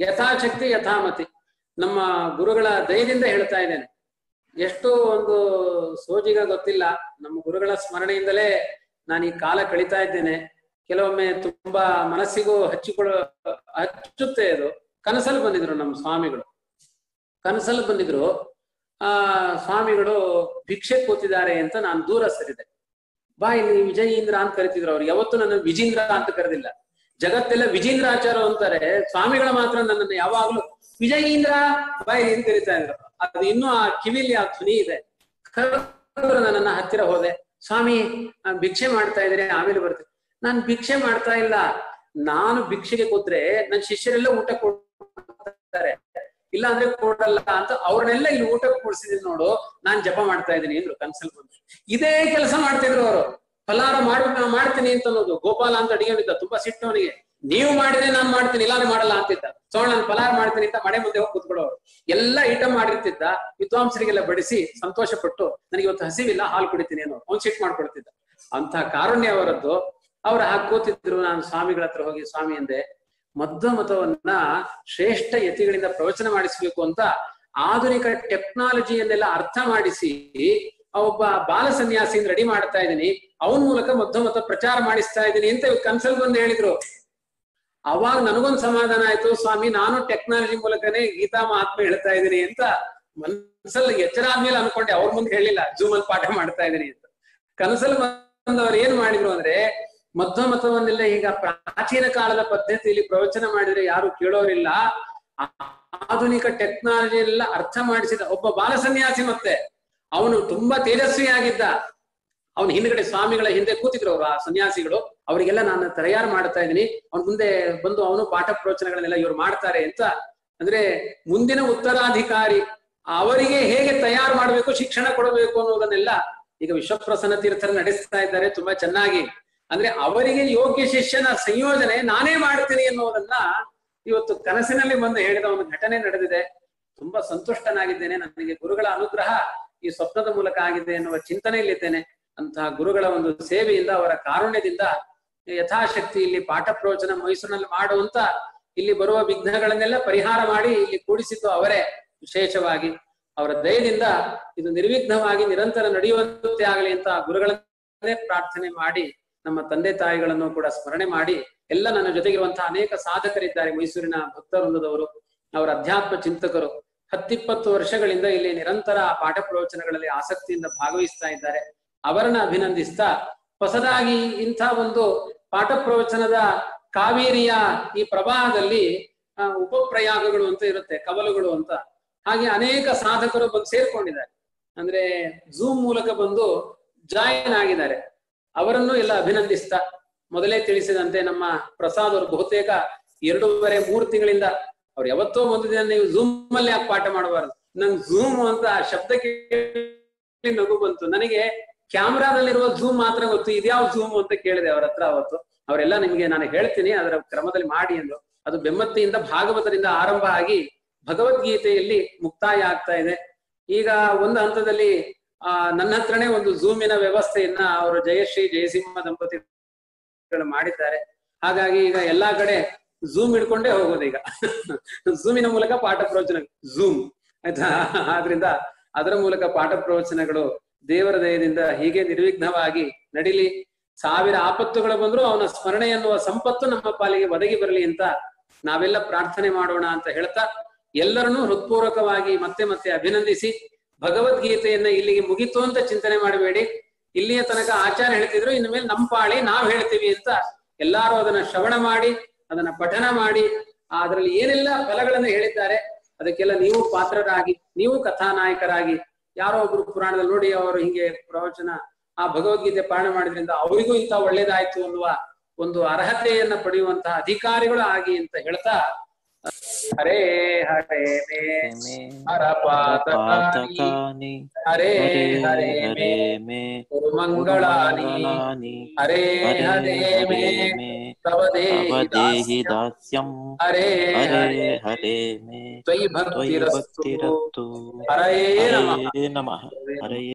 Speaker 2: ಯಥಾಶಕ್ತಿ, ಯಥಾಮತಿ ನಮ್ಮ ಗುರುಗಳ ದಯದಿಂದ ಹೇಳ್ತಾ ಇದ್ದೇನೆ. ಎಷ್ಟು ಒಂದು ಸೋಜಿಗ ಗೊತ್ತಿಲ್ಲ. ನಮ್ಮ ಗುರುಗಳ ಸ್ಮರಣೆಯಿಂದಲೇ ನಾನು ಈ ಕಾಲ ಕಳೀತಾ ಇದ್ದೇನೆ. ಕೆಲವೊಮ್ಮೆ ತುಂಬಾ ಮನಸ್ಸಿಗೂ ಹಚ್ಚಿಕೊಳ್ಳ, ಹಚ್ಚುತ್ತೆ ಅದು. ಕನಸಲ್ಲಿ ಬಂದಿದ್ರು ನಮ್ಮ ಸ್ವಾಮಿಗಳು. ಕನಸಲ್ಲಿ ಬಂದಿದ್ರು, ಆ, ಸ್ವಾಮಿಗಳು ಭಿಕ್ಷೆ ಕೂತಿದ್ದಾರೆ ಅಂತ ನಾನು ದೂರ ಸರಿದೆ. ಬಾ, ಇಲ್ಲಿ ವಿಜಯೀಂದ್ರ ಅಂತ ಕರಿತಿದ್ರು ಅವ್ರು. ಯಾವತ್ತೂ ನನ್ನ ವಿಜೇಂದ್ರ ಅಂತ ಕರೆದಿಲ್ಲ. ಜಗತ್ತೆಲ್ಲ ವಿಜೇಂದ್ರ ಆಚಾರ ಅಂತಾರೆ. ಸ್ವಾಮಿಗಳ ಮಾತ್ರ ನನ್ನನ್ನು ಯಾವಾಗ್ಲೂ ವಿಜಯೀಂದ್ರ ಬಾಯಿ ಏನ್ ಕರಿತಾ ಇದ್ರು. ಅದು ಇನ್ನೂ ಆ ಕಿವಿಲಿ ಆ ಧ್ವನಿ ಇದೆ. ಕರೆದ್ರು ನನ್ನ ಹತ್ತಿರ ಹೋದೆ. ಸ್ವಾಮಿ ಭಿಕ್ಷೆ ಮಾಡ್ತಾ ಇದ್ರೆ ಆಮೇಲೆ ಬರ್ತೀನಿ. ನಾನು ಭಿಕ್ಷೆ ಮಾಡ್ತಾ ಇಲ್ಲ. ನಾನು ಭಿಕ್ಷೆಗೆ ಕೂತ್ರೆ ನನ್ನ ಶಿಷ್ಯರೆಲ್ಲ ಊಟ ಕೊಡ್ತಾರೆ. ಇಲ್ಲ ಅಂದ್ರೆ ಕೊಡಲ್ಲ ಅಂತ ಅವ್ರನ್ನೆಲ್ಲ ಇಲ್ಲಿ ಊಟ ಕೊಡ್ಸಿದೀನಿ ನೋಡು. ನಾನ್ ಜಪ ಮಾಡ್ತಾ ಇದ್ದೀನಿ ಅಂದ್ರು ಕನ್ಸಲ್ ಬಂದ್ರು. ಇದೇ ಕೆಲಸ ಮಾಡ್ತಿದ್ರು ಅವರು. ಫಲಾರ ಮಾಡಿ, ನಾ ಮಾಡ್ತೀನಿ ಅಂತ ಅನ್ನೋದು ಗೋಪಾಲ ಅಂತ ಅಡಿಗೆ ತುಂಬಾ ಸಿಟ್ಟು ಅವನಿಗೆ. ನೀವು ಮಾಡಿದ್ರೆ ನಾನ್ ಮಾಡ್ತೀನಿ, ಇಲ್ಲಾಂದ್ರೆ ಮಾಡಲ್ಲ ಅಂತಿದ್ದ. ಸೊ ನಾನು ಫಲಾರ ಮಾಡ್ತೀನಿ ಅಂತ ಮನೆ ಮುಂದೆ ಹೋಗಿ ಕೂತ್ಕೊಳ್ಳೋರು ಎಲ್ಲ ಐಟಮ್ ಮಾಡಿರ್ತಿದ್ದ, ವಿದ್ವಾಂಸರಿಗೆಲ್ಲ ಬಡಿಸಿ ಸಂತೋಷ ಪಟ್ಟು ನನಗೆ ಇವತ್ತು ಹಸಿವಿಲ್ಲ, ಹಾಲು ಕುಡಿತೀನಿ ಅನ್ನೋ ಅವ್ನು ಸಿಟ್ ಮಾಡ್ಕೊಡ್ತಿದ್ದ ಅಂತ ಕಾರುಣ್ಯ ಅವರದ್ದು. ಅವ್ರ ಹಾಕೋತಿದ್ರು ಕೂತಿದ್ರು, ನಾನು ಸ್ವಾಮಿಗಳ ಹತ್ರ ಹೋಗಿ ಸ್ವಾಮಿ ಅಂದೆ ಮಧ್ವ ಮತವನ್ನ ಶ್ರೇಷ್ಠ ಯತಿಗಳಿಂದ ಪ್ರವಚನ ಮಾಡಿಸ್ಬೇಕು ಅಂತ ಆಧುನಿಕ ಟೆಕ್ನಾಲಜಿಯನ್ನೆಲ್ಲ ಅರ್ಥ ಮಾಡಿಸಿ ಒಬ್ಬ ಬಾಲ ಸನ್ಯಾಸಿಯಿಂದ ರೆಡಿ ಮಾಡ್ತಾ ಇದ್ದೀನಿ. ಅವನ ಮೂಲಕ ಮಧ್ವ ಮತ ಪ್ರಚಾರ ಮಾಡಿಸ್ತಾ ಇದ್ದೀನಿ ಅಂತ ಕನ್ಸಲ್ ಬಂದು ಹೇಳಿದ್ರು. ಅವಾಗ ನನಗೊಂದು ಸಮಾಧಾನ ಆಯ್ತು, ಸ್ವಾಮಿ, ನಾನು ಟೆಕ್ನಾಲಜಿ ಮೂಲಕನೇ ಗೀತಾ ಮಹಾತ್ಮ ಹೇಳ್ತಾ ಇದ್ದೀನಿ ಅಂತ ಮನ್ಸಲ್ಲಿ ಎಚ್ಚರ ಆದ್ಮೇಲೆ ಅನ್ಕೊಂಡೆ, ಅವ್ರ ಮುಂದೆ ಹೇಳಿಲ್ಲ ಜೂಮ್ ಅಲ್ಲಿ ಪಾಠ ಮಾಡ್ತಾ ಇದ್ದೀನಿ ಅಂತ. ಕನಸಲ್ಲಿ ಬಂದವ್ರು ಏನ್ ಮಾಡಿದ್ರು ಅಂದ್ರೆ ಮಧ್ವ ಮತವನ್ನೆಲ್ಲ ಈಗ ಪ್ರಾಚೀನ ಕಾಲದ ಪದ್ಧತಿಯಲ್ಲಿ ಪ್ರವಚನ ಮಾಡಿದ್ರೆ ಯಾರು ಕೇಳೋರಿಲ್ಲ. ಆಧುನಿಕ ಟೆಕ್ನಾಲಜಿ ಎಲ್ಲ ಅರ್ಥ ಮಾಡಿಸಿದ ಒಬ್ಬ ಬಾಲ ಸನ್ಯಾಸಿ ಮತ್ತೆ, ಅವನು ತುಂಬಾ ತೇಜಸ್ವಿಯಾಗಿದ್ದ. ಅವನ ಹಿಂದ್ಗಡೆ ಸ್ವಾಮಿಗಳ ಹಿಂದೆ ಕೂತಿದ್ರು ಅವರು ಆ ಸನ್ಯಾಸಿಗಳು. ಅವರಿಗೆಲ್ಲ ನಾನು ತಯಾರು ಮಾಡ್ತಾ ಇದ್ದೀನಿ. ಅವ್ನ ಮುಂದೆ ಬಂದು ಅವನು ಪಾಠ ಪ್ರವಚನಗಳನ್ನೆಲ್ಲ ಇವ್ರು ಮಾಡ್ತಾರೆ ಅಂತ. ಅಂದ್ರೆ ಮುಂದಿನ ಉತ್ತರಾಧಿಕಾರಿ ಅವರಿಗೆ ಹೇಗೆ ತಯಾರು ಮಾಡಬೇಕು, ಶಿಕ್ಷಣ ಕೊಡಬೇಕು ಅನ್ನೋದನ್ನೆಲ್ಲ ಈಗ ವಿಶ್ವಪ್ರಸನ್ನ ತೀರ್ಥರು ನಡೆಸ್ತಾ ಇದ್ದಾರೆ ತುಂಬಾ ಚೆನ್ನಾಗಿ. ಅಂದ್ರೆ ಅವರಿಗೆ ಯೋಗ್ಯ ಶಿಷ್ಯನ ಸಂಯೋಜನೆ ನಾನೇ ಮಾಡ್ತೀನಿ ಅನ್ನೋದನ್ನ ಇವತ್ತು ಕನಸಿನಲ್ಲಿ ಬಂದು ಹೇಳಿದ ಒಂದು ಘಟನೆ ನಡೆದಿದೆ. ತುಂಬಾ ಸಂತುಷ್ಟನಾಗಿದ್ದೇನೆ. ನನಗೆ ಗುರುಗಳ ಅನುಗ್ರಹ ಈ ಸ್ವಪ್ನದ ಮೂಲಕ ಆಗಿದೆ ಎನ್ನುವ ಚಿಂತನೆಯಲ್ಲಿದ್ದೇನೆ. ಅಂತಹ ಗುರುಗಳ ಒಂದು ಸೇವೆಯಿಂದ ಅವರ ಕಾರುಣ್ಯದಿಂದ ಯಥಾಶಕ್ತಿ, ಇಲ್ಲಿ ಪಾಠ ಪ್ರವಚನ ಮೈಸೂರಿನಲ್ಲಿ ಮಾಡುವಂತ ಇಲ್ಲಿ ಬರುವ ವಿಘ್ನಗಳನ್ನೆಲ್ಲ ಪರಿಹಾರ ಮಾಡಿ ಇಲ್ಲಿ ಕೂಡಿಸಿದ್ದು ಅವರೇ ವಿಶೇಷವಾಗಿ. ಅವರ ದಯದಿಂದ ಇದು ನಿರ್ವಿಘ್ನವಾಗಿ ನಿರಂತರ ನಡೆಯುವಂತೆ ಆಗಲಿ ಅಂತ ಗುರುಗಳನ್ನೇ ಪ್ರಾರ್ಥನೆ ಮಾಡಿ, ನಮ್ಮ ತಂದೆ ತಾಯಿಗಳನ್ನು ಕೂಡ ಸ್ಮರಣೆ ಮಾಡಿ, ಎಲ್ಲ ನನ್ನ ಜೊತೆಗಿರುವಂತಹ ಅನೇಕ ಸಾಧಕರಿದ್ದಾರೆ ಮೈಸೂರಿನ ಭಕ್ತವೃಂದದವರು, ಅವರ ಅಧ್ಯಾತ್ಮ ಚಿಂತಕರು. ಹತ್ತಿಪ್ಪತ್ತು ವರ್ಷಗಳಿಂದ ಇಲ್ಲಿ ನಿರಂತರ ಪಾಠ ಪ್ರವಚನಗಳಲ್ಲಿ ಆಸಕ್ತಿಯಿಂದ ಭಾಗವಹಿಸ್ತಾ ಇದ್ದಾರೆ. ಅವರನ್ನ ಅಭಿನಂದಿಸ್ತಾ ಹೊಸದಾಗಿ ಇಂಥ ಒಂದು ಪಾಠ ಪ್ರವಚನದ ಕಾವೇರಿಯ ಈ ಪ್ರವಾಹದಲ್ಲಿ ಉಪಪ್ರಯಾಗಗಳು ಅಂತ ಇರುತ್ತೆ, ಕವಲುಗಳು ಅಂತ. ಹಾಗೆ ಅನೇಕ ಸಾಧಕರು ಬಂದು ಸೇರ್ಕೊಂಡಿದ್ದಾರೆ. ಅಂದ್ರೆ ಝೂಮ್ ಮೂಲಕ ಬಂದು ಜಾಯಿನ್ ಆಗಿದ್ದಾರೆ. ಅವರನ್ನು ಎಲ್ಲ ಅಭಿನಂದಿಸ್ತಾ, ಮೊದಲೇ ತಿಳಿಸಿದಂತೆ ನಮ್ಮ ಪ್ರಸಾದ್ ಅವರು ಬಹುತೇಕ ಎರಡೂವರೆ, ಮೂರು ತಿಂಗಳಿಂದ ಅವ್ರು ಯಾವತ್ತೋ ಒಂದು ದಿನ ನೀವು ಝೂಮ್ ಅಲ್ಲಿ ಪಾಠ ಮಾಡಬಾರದು ನಂಗೆ ಝೂಮ್ ಅಂತ ಆ ಶಬ್ದಕ್ಕೆ ನಗು ಬಂತು. ನನಗೆ ಕ್ಯಾಮ್ರಾದಲ್ಲಿರುವ ಝೂಮ್ ಮಾತ್ರ ಗೊತ್ತು ಇದ್ಯಾವ ಝೂಮ್ ಅಂತ ಕೇಳಿದೆ ಅವ್ರ ಹತ್ರ ಅವತ್ತು. ಅವರೆಲ್ಲ ನಿಮ್ಗೆ ನಾನು ಹೇಳ್ತೀನಿ, ಅದರ ಕ್ರಮದಲ್ಲಿ ಮಾಡಿ ಎಂದು. ಅದು ಬೆಮ್ಮತ್ತಿಯಿಂದ ಭಾಗವತರಿಂದ ಆರಂಭ ಆಗಿ ಭಗವದ್ಗೀತೆಯಲ್ಲಿ ಮುಕ್ತಾಯ ಆಗ್ತಾ ಇದೆ. ಈಗ ಒಂದು ಹಂತದಲ್ಲಿ, ಆ, ನನ್ನ ಹತ್ರನೇ ಒಂದು ಝೂಮಿನ ವ್ಯವಸ್ಥೆಯನ್ನ ಅವರು ಜಯಶ್ರೀ, ಜಯಸಿಂಹ ದಂಪತಿಗಳು ಮಾಡಿದ್ದಾರೆ. ಹಾಗಾಗಿ ಈಗ ಎಲ್ಲಾ ಕಡೆ ಝೂಮ್ ಹಿಡ್ಕೊಂಡೇ ಹೋಗೋದು ಈಗ. ಝೂಮಿನ ಮೂಲಕ ಪಾಠ ಪ್ರವಚನ, ಝೂಮ್. ಆಯ್ತಾ? ಆದ್ರಿಂದ ಅದರ ಮೂಲಕ ಪಾಠ ಪ್ರವಚನಗಳು ದೇವರ ದಯದಿಂದ ಹೀಗೆ ನಿರ್ವಿಘ್ನವಾಗಿ ನಡಿಲಿ. ಸಾವಿರ ಆಪತ್ತುಗಳು ಬಂದ್ರು ಅವನ ಸ್ಮರಣೆ ಎನ್ನುವ ಸಂಪತ್ತು ನಮ್ಮ ಪಾಲಿಗೆ ಒದಗಿ ಬರಲಿ ಅಂತ ನಾವೆಲ್ಲ ಪ್ರಾರ್ಥನೆ ಮಾಡೋಣ ಅಂತ ಹೇಳ್ತಾ ಎಲ್ಲರನ್ನೂ ಹೃತ್ಪೂರ್ವಕವಾಗಿ ಮತ್ತೆ ಮತ್ತೆ ಅಭಿನಂದಿಸಿ. ಭಗವದ್ಗೀತೆಯನ್ನ ಇಲ್ಲಿಗೆ ಮುಗಿತು ಅಂತ ಚಿಂತನೆ ಮಾಡಬೇಡಿ. ಇಲ್ಲಿಯ ತನಕ ಆಚಾರ ಹೇಳ್ತಿದ್ರು, ಇನ್ನು ಮೇಲೆ ನಮ್ಮ ಪಾಳಿ ನಾವು ಹೇಳ್ತೀವಿ ಅಂತ ಎಲ್ಲಾರು ಅದನ್ನ ಶ್ರವಣ ಮಾಡಿ, ಅದನ್ನ ಪಠನ ಮಾಡಿ. ಅದರಲ್ಲಿ ಏನೆಲ್ಲ ಫಲಗಳನ್ನು ಹೇಳಿದ್ದಾರೆ, ಅದಕ್ಕೆಲ್ಲ ನೀವು ಪಾತ್ರರಾಗಿ, ನೀವು ಕಥಾನಾಯಕರಾಗಿ ಯಾರೋ ಒಬ್ರು ಪುರಾಣದಲ್ಲಿ ನೋಡಿ ಅವರು ಹಿಂಗೆ ಪ್ರವಚನ, ಆ ಭಗವದ್ಗೀತೆ ಪಾಠ ಮಾಡಿದ್ರಿಂದ ಅವರಿಗೂ ಇಂತ ಒಳ್ಳೇದಾಯ್ತು ಅನ್ನುವ ಒಂದು ಅರ್ಹತೆಯನ್ನ ಪಡೆಯುವಂತಹ ಅಧಿಕಾರಿಗಳು ಆಗಿ ಅಂತ ಹೇಳ್ತಾ हरे हरे
Speaker 4: मे हर
Speaker 2: हरपातकानि
Speaker 4: हरे हरे
Speaker 2: हरे
Speaker 4: मे
Speaker 2: मंगला
Speaker 4: हरे हरे में तव देहि
Speaker 2: दास्यम्। हरे
Speaker 4: हरे हरे मे त्वयि भक्तिरस्तु। हरे नमः। हरे